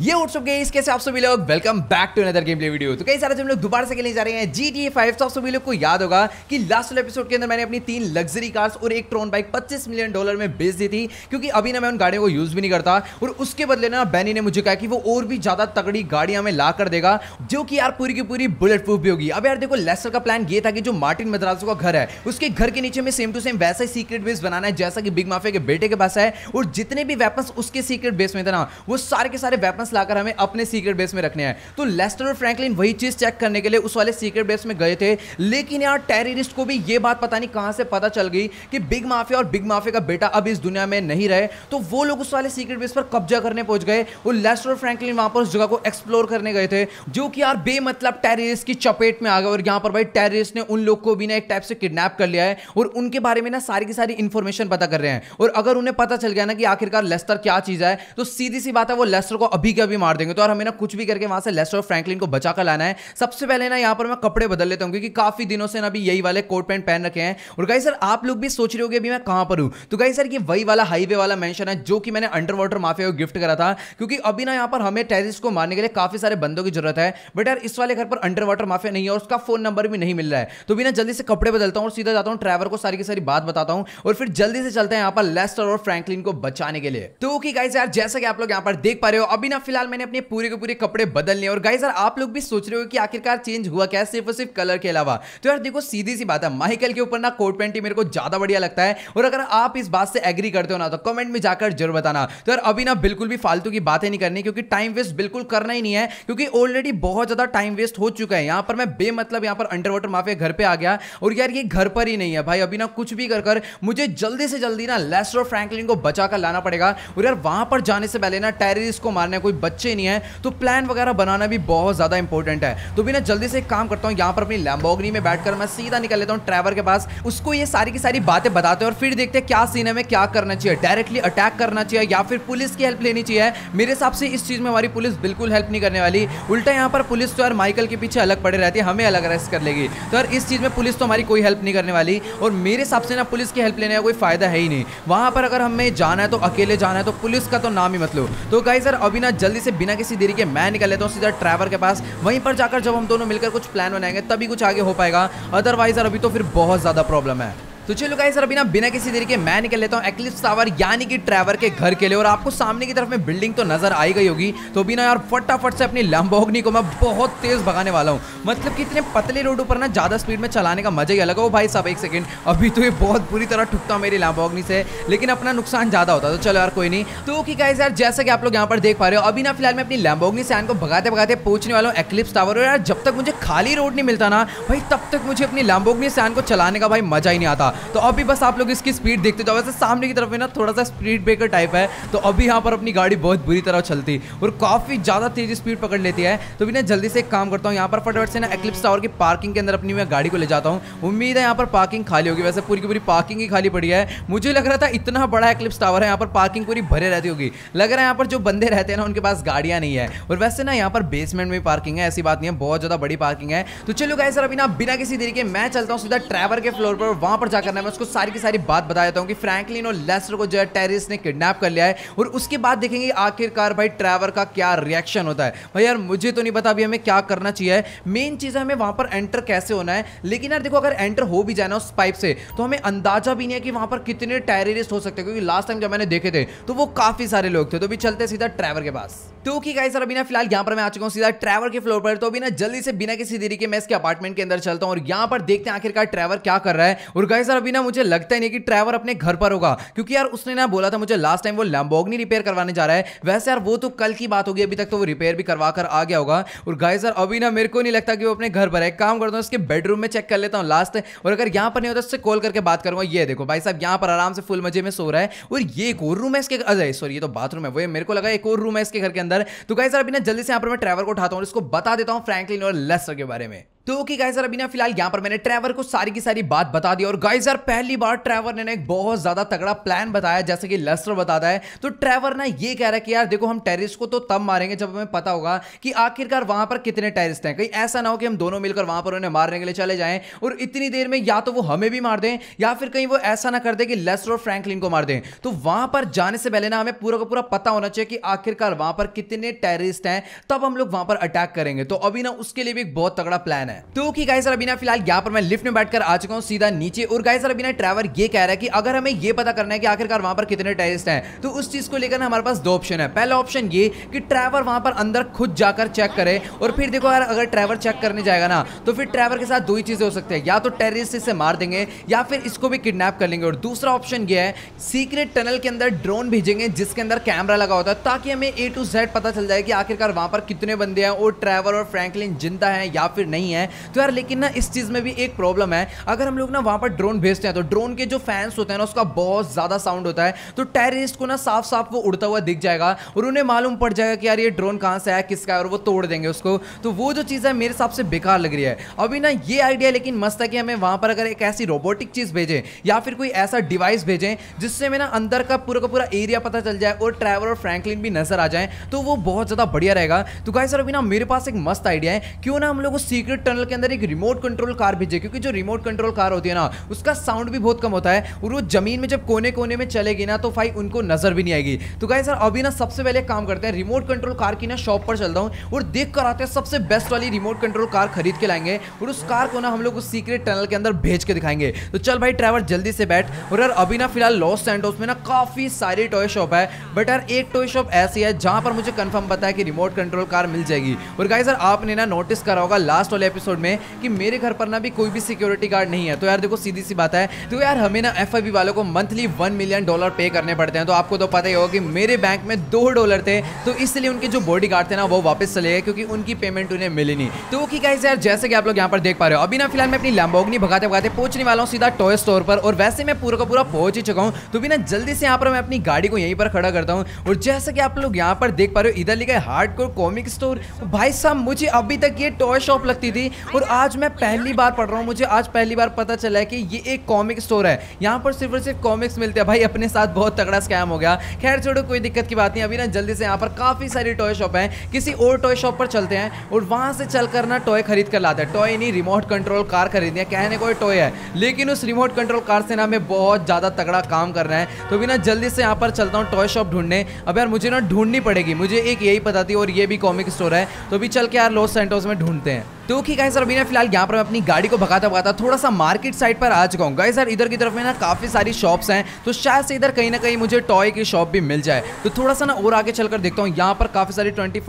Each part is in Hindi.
ये व्हाट्सअप गाइस कैसे आप सभी लोग? Welcome back to another game play video तो कई सारे हम लोग दोबारा से खेलने जा रहे हैं GTA 5 तो आप सभी लोग को याद होगा कि लास्ट वाले एपिसोड के अंदर मैंने अपनी तीन लग्जरी कार्स और एक ट्रोन बाइक 25 मिलियन डॉलर में बेच दी थी, क्योंकि अभी ना मैं उन गाड़ियों को यूज़ भी नहीं करता। और उसके बदले ना बैनी ने मुझे कहा कि वो और भी ज़्यादा तगड़ी गाड़ियाँ में ला कर देगा, जो कि यार पूरी की पूरी बुलेट प्रूफ भी होगी। अब यार देखो लेसर का प्लान ये था कि जो मार्टिन मद्रासो का घर है, उसके घर के नीचे में सेम टू सेम वैसा ही सीक्रेट बेस बनाना है, जैसा कि बिग माफिया के बेटे के पास है, और जितने भी वेपन्स उसके सीक्रेट बेस में थे ना, वो सारे के सारे वेपन्स लाकर हमें अपने सीक्रेट बेस में रखने हैं। तो लेस्टर और फ्रैंकलिन वही चीज़ चेक करने के लिए उस वाले सीक्रेट बेस में गए थे। लेकिन यार टेररिस्ट को भी ये बात पता नहीं कहाँ से पता चल गई कि बिग माफिया और बिग माफिया का बेटा अब इस दुनिया में नहीं रहे। तो वो लोग उस वाले सीक्रेट बेस पर कब्जा करने पहुँच गए और लेस्टर और फ्रैंकलिन वहाँ पर उस जगह को एक्सप्लोर करने गए थे, जो कि यार बेमतलब टेररिस्ट की चपेट में आ गए। और यहाँ पर भाई टेररिस्ट ने उन लोग को भी ना एक टाइप से किडनैप कर लिया है और उनके बारे में ना सारी की सारी इंफॉर्मेशन पता कर रहे हैं। और अगर उन्हें पता चल गया ना कि आखिरकार लेस्टर क्या चीज़ है तो सीधी सी बात है वो लेस्टर को अभी के अभी मार देंगे। तो यार हमें ना कुछ भी करके वहाँ से लेस्टर फ्रैंकलिन को बचा कर लाना है। सबसे पहले ना यहाँ पर मैं कपड़े बदल लेता हूँ, क्योंकि काफ़ी दिनों से ना अभी यही वाले कोट पैंट पहन रखे हैं। और गाई सर आप लोग भी सोच रहे हो अभी मैं कहाँ पर हूँ? तो गाई सर ये वही वाला हाईवे वाला मेंशन है, जो कि मैंने अंडर वाटर माफिया को गिफ्ट करा था। क्योंकि अभी ना यहाँ पर हमें टेरिस्ट को मारने के लिए काफ़ी सारे बंदों की ज़रूरत है। बट यार, इस वाले घर पर अंडर वाटर माफिया नहीं है और उसका फ़ोन नंबर भी नहीं मिल रहा है। तो भी ना जल्दी से कपड़े बदलता हूँ और सीधा जाता हूँ ड्राइवर को सारी की सारी बात बताता हूँ। और फिर जल्दी से चलते हैं यहाँ पर लेस्टर और फ्रैंकलिन को बचाने के लिए। तो ओके गाइस यार, जैसा कि आप लोग यहाँ पर देख पा रहे हो, अभी फ़िलहाल मैंने अपने पूरे के पूरे कपड़े बदल लिए और गाइस यार, आप लोग भी सोच रहे हो कि आखिरकार चेंज हुआ क्या सिर्फ़ और सिर्फ़ कलर के अलावा? तो यार, देखो, सीधी सी बात है माइकल के ऊपर ना कोट पैंट मेरे को ज़्यादा बढ़िया लगता है और अगर आप इस बात से एग्री करते हो ना तो कमेंट में जाकर ज़रूर बताना। तो यार, अभी ना बिल्कुल भी फालतू की बातें नहीं करनी, क्योंकि टाइम वेस्ट बिल्कुल करना ही नहीं है, क्योंकि ऑलरेडी बहुत ज़्यादा टाइम वेस्ट हो चुका है। यहाँ पर मैं बेमतलब यहाँ पर अंडर वाटर माफिया घर पे आ गया और यार, ये घर पर ही नहीं है। भाई, अभी ना कुछ भी कर कर, मुझे जल्दी से जल्दी ना लेस्टर फ्रैंकलिन को बचा कर लाना पड़ेगा और यार, वहाँ पर जाने से पहले ना टेररिस्ट को मारने कोई बच्चे नहीं है तो प्लान वगैरह बनाना भी बहुत ज़्यादा इंपॉर्टेंट है। तो भी ना, जल्दी से काम करता हूँ, यहाँ पर अपनी लैम्बोगनी में बैठकर मैं सीधा निकल लेता हूँ ट्रैवर के पास। उसको ये सारी की सारी बातें बताते हैं और फिर देखते हैं क्या सीन है में क्या करना चाहिए। डायरेक्टली अटैक करना चाहिए या फिर पुलिस की हेल्प लेनी चाहिए। मेरे हिसाब से इस चीज़ में हमारी पुलिस बिल्कुल हेल्प नहीं करने वाली। उल्टा यहाँ पर पुलिस तो यार माइकल के पीछे अलग पड़े रहती है, हमें अलग अरेस्ट कर लेगी। तो यार इस चीज़ में पुलिस तो हमारी कोई हेल्प नहीं करने वाली। और मेरे हिसाब से ना, पुलिस की हेल्प लेने का कोई फ़ायदा है ही नहीं। वहाँ पर अगर हमें जाना है तो अकेले जाना है तो पुलिस का तो नाम ही मतलब तो गाई सर अभी ना जल्दी से बिना किसी देरी के मैं निकल लेता हूँ सीधा ड्राइवर के पास। वहीं पर जाकर जब हम दोनों मिलकर कुछ प्लान बनाएँगे, तभी कुछ आगे हो पाएगा। अदरवाइज़ अभी तो फिर बहुत ज़्यादा प्रॉब्लम है। तो चलो गाइस सर, अभी ना बिना किसी देरी के मैं निकल लेता हूँ एक्लिप्स टावर यानी कि ट्रैवर के घर के लिए। और आपको सामने की तरफ़ में बिल्डिंग तो नज़र आई गई होगी। तो बिना यार, फटाफट से अपनी लंबोगनी को मैं बहुत तेज भगाने वाला हूँ। मतलब कि इतने पतले रोड पर ना ज़्यादा स्पीड में चलाने का मज़ा ही अलग हो। भाई साहब, एक सेकंड अभी तो ये बहुत बुरी तरह ठुकता मेरी लंबोगनी से, लेकिन अपना नुकसान ज़्यादा होता तो चलो यार, कोई नहीं। तो ओके गाइस यार, जैसा कि आप लोग यहाँ पर देख पा रहे हो, अभी ना फ़िलहाल मैं अपनी लैम्बोगनी सैन को भगाते भगाते पहुँचने वाला हूँ एक्लिप्स टावर और यार, जब तक मुझे खाली रोड नहीं मिलता ना, भाई, तब तक मुझे अपनी लैम्बोगनी सैन को चलाने का भाई मज़ा ही नहीं आता। तो अभी बस आप लोग इसकी स्पीड देखते जाओ। वैसे सामने की तरफ़ ना थोड़ा सा स्पीड ब्रेकर टाइप है। तो अभी यहाँ पर अपनी गाड़ी बहुत बुरी तरह चलती और काफ़ी ज़्यादा तेज़ी स्पीड पकड़ लेती है। तो भी ना जल्दी से एक काम करता हूँ, यहाँ पर फटाफट से ना एक्लिप्स टावर की पार्किंग के अंदर अपनी मैं गाड़ी को ले जाता हूँ। उम्मीद है यहाँ पर पार्किंग खाली होगी। वैसे पूरी की पूरी पार्किंग ही खाली पड़ी है। मुझे लग रहा था इतना बड़ा एक्लिप्स टावर है, यहाँ पर पार्किंग पूरी भरे रहती होगी। लग रहा है यहाँ पर जो बंदे रहते हैं ना, उनके पास गाड़ियाँ नहीं है। और वैसे ना यहाँ पर बेसमेंट में पार्किंग है, ऐसी बात नहीं है। बहुत ज़्यादा बड़ी पार्किंग है। तो चलो गए सर, अभी ना बिना किसी देरी के मैं चलता हूँ सीधा ट्रैवर के फ्लोर पर वहाँ पर जाकर मैं उसको सारी की सारी बात बता देता हूँ कि फ्रैंकलिन और लेस्टर को जो है टेरिस ने किडनैप कर लिया है और उसके बाद देखेंगे आखिरकार भाई ट्रैवर का क्या रिएक्शन होता है। भाई यार, मुझे तो नहीं पता अभी हमें क्या करना चाहिए। मेन चीज़ है, हमें वहाँ पर एंटर कैसे होना है। लेकिन यार, देखो, अगर एंटर हो भी जाए ना उस पाइप से तो हमें अंदाज़ा भी नहीं है कि वहाँ पर कितने टेररिस्ट हो सकते हैं, क्योंकि लास्ट टाइम जब मैंने देखे थे तो वो काफ़ी सारे लोग थे। तो भी चलते सीधा ट्रैवर के पास। तो की गाइस सर, अभी ना फ़िलहाल यहाँ पर मैं आ चुका हूँ सीधा ट्रैवर के फ्लोर पर। तो अभी ना जल्दी से बिना किसी देरी के मैं इसके अपार्टमेंट के अंदर चलता हूँ और यहाँ पर देखते हैं आखिरकार ट्रैवर क्या कर रहा है। और गाइस सर अभी ना मुझे लगता ही नहीं कि ट्रैवर अपने घर पर होगा, क्योंकि यार उसने ना बोला था मुझे लास्ट टाइम वो लैम्बोगनी रिपेयर करवाने जा रहा है। वैसे यार वो तो कल की बात होगी, अभी तक तो वो रिपेयर भी करवा कर आ गया होगा। और गाइस सर अभी ना मेरे को नहीं लगता कि वो अपने घर पर है। काम करता हूँ उसके बेडरूम में चेक कर लेता हूँ लास्ट और अगर यहाँ पर नहीं होता उससे कॉल करके बात करूँगा। ये देखो भाई साहब, यहाँ पर आराम से फुल मज़े में सो रहा है। और ये एक और रूम है इसके अजय सॉरी ये तो बाथरूम है। वो मेरे को लगा एक और रूम है इसके घर के अंदर। तो गाइस सर अभी ना जल्दी से यहाँ पर मैं ट्रैवल को उठाता हूँ इसको बता देता हूँ फ्रैंकलिन और लेस्टर के बारे में। तो ओके गाइस अभी ना फ़िलहाल यहाँ पर मैंने ट्रैवर को सारी की सारी बात बता दी, और गाइस यार, पहली बार ट्रैवर ने एक बहुत ज़्यादा तगड़ा प्लान बताया, जैसे कि लस्टर बताता है। तो ट्रैवर ना ये कह रहा है कि यार, देखो, हम टेरिस को तो तब मारेंगे जब हमें पता होगा कि आखिरकार वहाँ पर कितने टेरिस्ट हैं। कहीं ऐसा ना हो कि हम दोनों मिलकर वहाँ पर उन्हें मारने के लिए चले जाएँ, और इतनी देर में या तो वो हमें भी मार दें, या फिर कहीं वो ऐसा ना कर दे कि लेस्टर और फ्रैंकलिन को मार दें। तो वहाँ पर जाने से पहले ना हमें पूरा का पूरा पता होना चाहिए कि आखिरकार वहाँ पर कितने टेररिस्ट हैं, तब हम लोग वहाँ पर अटैक करेंगे। तो अभी ना उसके लिए भी एक बहुत तगड़ा प्लान है। तो कि गाइस अभी ना फ़िलहाल यहाँ पर मैं लिफ्ट में बैठकर आ चुका हूँ, सीधा नीचे। और गाइस अभी ना ट्रैवल ये कह रहा है कि अगर हमें ये पता करना है कि आखिरकार वहाँ पर कितने टेररिस्ट हैं तो उस चीज़ को लेकर हमारे पास दो ऑप्शन है। पहला ऑप्शन ये कि ट्रैवर वहाँ पर अंदर खुद जाकर चेक करे। और फिर देखो यार, अगर ट्रैवर चेक करने जाएगा ना तो फिर ट्रैवर के साथ दो ही चीज़ें हो सकती है। या तो टेररिस्ट इसे मार देंगे, या फिर इसको भी किडनैप कर लेंगे। और दूसरा ऑप्शन ये है सीक्रेट टनल के अंदर ड्रोन भेजेंगे, जिसके अंदर कैमरा लगा होता है, ताकि हमें ए टू जेड पता चल जाए कि आखिरकार वहाँ पर कितने बंदे हैं, और ट्रैवर और फ्रैंकलिन ज़िंदा है या फिर नहीं है। तो यार, लेकिन ना, इस चीज़ में भी एक प्रॉब्लम है। अगर हम लोग ना वहाँ पर ड्रोन भेजते हैं तो ड्रोन के जो फैंस होते हैं ना, उसका बहुत ज़्यादा साउंड होता है। तो टेररिस्ट को ना साफ़ साफ़ वो उड़ता हुआ दिख जाएगा और उन्हें मालूम पड़ जाएगा कि यार, ये ड्रोन कहाँ से आया, किसका है, और वो तोड़ देंगे उसको। तो वो जो चीज़ है, मेरे हिसाब से बेकार लग रही है। अभी ना, ये आइडिया लेकिन मस्त है कि हमें वहाँ पर अगर एक ऐसी रोबोटिक चीज़ भेजें, या फिर कोई ऐसा डिवाइस भेजें, जिससे हमें ना, अंदर का पूरा का पूरा एरिया पता चल जाए और ट्रैवल और फ्रैंकलिन भी नज़र आ जाए तो वो बहुत ज़्यादा बढ़िया रहेगा। तो गाइस सर अभी ना, मेरे पास एक मस्त आइडिया है। क्यों ना हम लोग सीक्रेट टनल के अंदर एक रिमोट कंट्रोल कार भेजे क्योंकि जो रिमोट कंट्रोल कार होती है ना, उसका साउंड भी बहुत कम होता है, और वो ज़मीन में जब कोने कोने में चलेगी ना तो भाई उनको नज़र भी नहीं आएगी। तो गाइस सर अभी ना सबसे पहले काम करते हैं रिमोट कंट्रोल कार की ना शॉप पर चलता हूँ, और देख कर आते हैं सबसे बेस्ट वाली रिमोट कंट्रोल कार खरीद के लाएँगे, और उस कार को ना हम लोग उस सीक्रेट टनल के अंदर भेज के दिखाएँगे। तो चल भाई ड्राइवर जल्दी से बैठ, और यार, अभी ना फ़िलहाल लॉस सैंटोस में ना काफ़ी सारी टॉय शॉप है बट यार, एक टॉय शॉप ऐसी है, जहाँ पर मुझे कंफर्म पता है कि रिमोट कंट्रोल कार मिल जाएगी। और गाइस सर आपने ना नोटिस करा होगा लास्ट वाले एपिसोड में कि मेरे घर पर ना भी कोई भी सिक्योरिटी गार्ड नहीं है। तो यार देखो, सीधी सी बात है। तो यार हमें ना एफ़ वालों को मंथली वन मिलियन डॉलर पे करने पड़ते हैं। तो आपको तो पता ही होगा कि मेरे बैंक में दो डॉलर थे। तो इसलिए उनके जो बॉडी गार्ड थे ना, वो वापस चले गए क्योंकि उनकी पेमेंट उन्हें मिली नहीं। तो की गाइस यार जैसे कि आप लोग यहाँ पर देख पा रहे हो, अभी ना फ़िलहाल मैं अपनी लैम्बोगनी भगाते भगाते पहुँचने वाला हूँ सीधा टॉय स्टोर पर। और वैसे मैं पूरा का पूरा पहुँच ही चुका हूँ। तो भी ना जल्दी से यहाँ पर मैं अपनी गाड़ी को यहीं पर खड़ा करता हूँ। और जैसे कि आप लोग यहाँ पर देख पा रहे हो, इधर लिखा है हार्ड कोर कॉमिक स्टोर भाई साहब, मुझे अभी तक ये टॉय शॉप लगती थी। और आज मैं पहली बार पढ़ रहा हूँ, मुझे आज पहली बार पता चला है कि ये एक कॉमिक स्टोर है। यहाँ पर सिर्फ़ और सिर्फ़ कॉमिक्स मिलते हैं। भाई, अपने साथ बहुत तगड़ा स्कैम हो गया। खैर, छोड़ो, कोई दिक्कत की बात नहीं। अभी ना, जल्दी से यहाँ पर काफ़ी सारी टॉय शॉप है। किसी और टॉय शॉप पर चलते हैं और वहाँ से चलकर ना टॉय खरीद कर लाते हैं। टॉय नहीं रिमोट कंट्रोल कार खरीदनी है। कहने कोई टॉय है। लेकिन उस रिमोट कंट्रोल कार से ना हमें बहुत ज़्यादा तगड़ा काम करना है। तो भी ना, जल्दी से यहाँ पर चलता हूँ टॉय शॉप ढूँढने। अब यार, मुझे ना ढूंढनी पड़ेगी। मुझे एक यही पता थी और ये भी कॉमिक स्टोर है। तो अभी चल के यार लॉस सेंटोस में ढूंढते हैं। तो ठीक है सर अभी ना फ़िलहाल यहाँ पर मैं अपनी गाड़ी को भगाता भगाता थोड़ा सा मार्केट साइड पर आ चुका हूँ। गाइस सर इधर की तरफ़ में ना काफ़ी सारी शॉप्स हैं तो शायद से इधर कहीं ना कहीं मुझे टॉय की शॉप भी मिल जाए। तो थोड़ा सा ना और आगे चलकर देखता हूँ, यहाँ पर काफ़ी सारी ट्वेंटी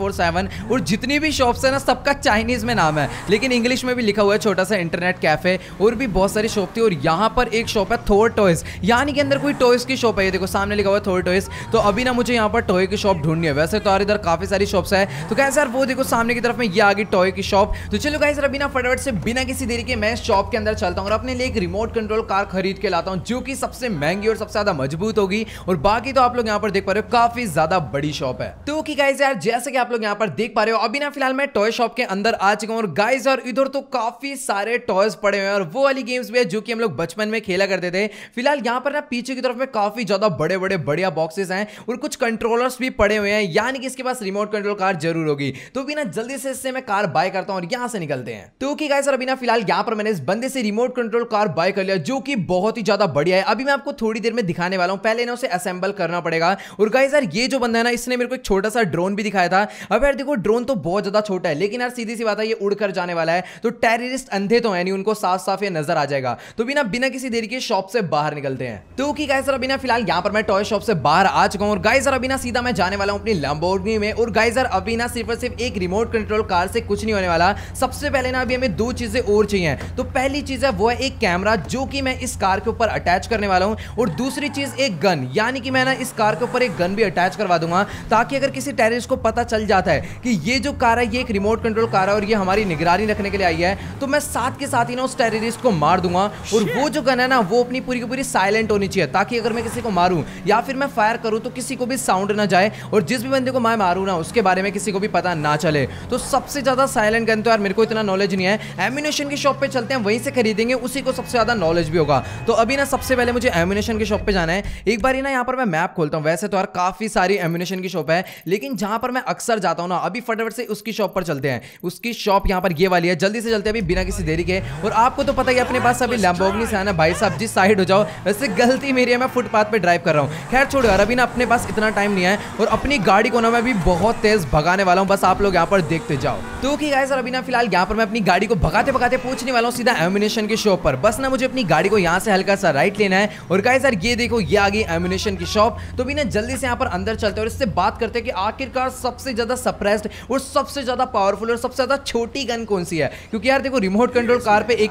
और जितनी भी शॉप्स है ना, सबका चाइनीज़ में नाम है। लेकिन इंग्लिश में भी लिखा हुआ है छोटा सा इंटरनेट कैफ़े और भी बहुत सारी शॉप थी, और यहाँ पर एक शॉप है थोर टॉयज यानी कि अंदर कोई टॉयज की शॉप है, ये देखो, सामने लिखा हुआ है थोर टॉयज तो अभी ना मुझे यहाँ पर टॉय की शॉप ढूंढनी है। वैसे तो यार, इधर काफ़ी सारी शॉप्स है। तो क्या सर वो देखो, सामने की तरफ़ में ये आ गई टॉय की शॉप तो चलो गाइस अभी ना फटाफट से बिना किसी देरी के मैं शॉप के अंदर चलता हूँ और अपने लिए एक रिमोट कंट्रोल कार खरीद के लाता हूँ, जो कि सबसे महँगी और सबसे ज़्यादा मज़बूत होगी। और बाकी तो आप लोग यहाँ पर देख पा रहे हो, काफ़ी ज़्यादा बड़ी शॉप है। तो की गाइस यार, जैसे कि आप लोग यहाँ पर देख पा रहे हो, अभी ना फ़िलहाल मैं टॉय शॉप के अंदर आ चुका हूँ। और गाइस और इधर तो काफ़ी सारे टॉयज पड़े हुए हैं। और वो वाली गेम्स भी है, जो कि हम लोग बचपन में खेला करते थे। फ़िलहाल यहाँ पर ना पीछे की तरफ़ में काफ़ी ज़्यादा बड़े बड़े बढ़िया बॉक्सेस हैं। और कुछ कंट्रोलर्स भी पड़े हुए हैं, यानी कि इसके पास रिमोट कंट्रोल कार ज़रूर होगी। तो बिना जल्दी से इससे मैं कार बाय करता हूँ, और यहाँ से निकलते हैं। तो की गाइस अभी ना फ़िलहाल यहाँ पर मैंने इस बंदे से रिमोट कंट्रोल कार बाय कर लिया, जो कि बहुत ही ज़्यादा बढ़िया है। अभी मैं आपको थोड़ी देर में दिखाने वाला हूँ। पहले ना उसे असेंबल करना पड़ेगा। और गाइस यार, ये जो बंदा है ना, इसने मेरे को एक छोटा सा ड्रोन भी दिखाया था। अब यार देखो ड्रोन तो बहुत ज़्यादा छोटा है, लेकिन यार सीधी सी बात है, ये उड़कर जाने वाला है। तो टेररिस्ट अंधे तो है नहीं, उनको साफ़ साफ़ ये नज़र आ जाएगा। तो बिना बिना किसी देरी के शॉप से बाहर निकलते हैं। तो की गाइस अभी ना फ़िलहाल यहाँ पर मैं टॉय शॉप से बाहर आ चुका हूँ। और गाइजर अभी ना सीधा मैं जाने वाला हूँ अपनी लंबोर्गिनी में। और गाइजर अभी ना सिर्फ़ और सिर्फ़ एक रिमोट कंट्रोल कार से कुछ नहीं होने वाला। सबसे पहले ना अभी हमें दो चीज़ें और चाहिए तो पहली चीज़ है वो है एक कैमरा जो कि मैं इस कार के ऊपर अटैच करने वाला हूँ। और दूसरी चीज़ एक गन यानी कि मैं ना इस कार के ऊपर एक गन भी अटैच करवा दूँगा ताकि अगर किसी टेररिस्ट को पता चल जाता है कि ये जो कार है ये एक रिमोट कंट्रोल कार है और ये हमारी निगरानी रखने के लिए आई है तो मैं साथ के साथ ही ना उस टेररिस्ट को मार दूँगा। और वो जो गन है ना वो अपनी पूरी की पूरी साइलेंट होनी चाहिए ताकि अगर मैं किसी को मारूं या फिर मैं फायर करूँ तो किसी को भी साउंड ना जाए। और जिस भी बंदे को मैं मारूं ना उसके बारे में किसी को भी पता ना चले। तो सबसे ज़्यादा साइलेंट गन तो यार मेरे को इतना नॉलेज नहीं है। एम्यूनेशन की शॉप पे चलते हैं, वहीं से खरीदेंगे, उसी को सबसे ज़्यादा नॉलेज भी होगा। तो अभी ना सबसे पहले मुझे एम्यूनेशन की शॉप पे जाना है। एक बार ही ना यहाँ पर मैं मैप खोलता हूँ। वैसे तो यार काफ़ी सारी एम्यूनेशन की शॉप है, लेकिन जहाँ पर मैं अक्सर जाता हूँ ना, अभी फटाफट से उसकी शॉप पर चलते हैं। उसकी शॉप यहाँ पर ये वाली है। जल्दी से चलते हैं अभी, बिना किसी देरी के। और आपको तो पता ही अपने पास अभी लैम्बोगनी से आना भाई साहब जिस साइड हो जाओ। वैसे गलती मेरी है, मैं फुटपाथ पे ड्राइव कर रहा हूँ। खैर छोड़ो यार, अभी ना अपने पास इतना टाइम नहीं है। और अपनी गाड़ी को ना मैं अभी बहुत तेज भगाने वाला हूँ। बस आप लोग यहाँ पर देखते जाओ। तो कि गाइस अभी ना फ़िलहाल यहाँ पर मैं अपनी गाड़ी को भगाते भगाते पूछने वाला हूँ सीधा एम्यूनेशन की शॉप पर। बस ना मुझे अपनी गाड़ी को यहाँ से हल्का सा राइट लेना है। और गाइस यार ये देखो ये आ गई एम्यूनेशन की शॉप तो भी ना जल्दी से यहाँ पर अंदर चलते हैं और इससे बात करते हैं कि आखिरकार सबसे ज़्यादा सप्रेस्ड और सबसे ज़्यादा पावरफुल और सबसे ज़्यादा छोटी गन कौन सी है? क्योंकि यार देखो रिमोट कंट्रोल कार पे ए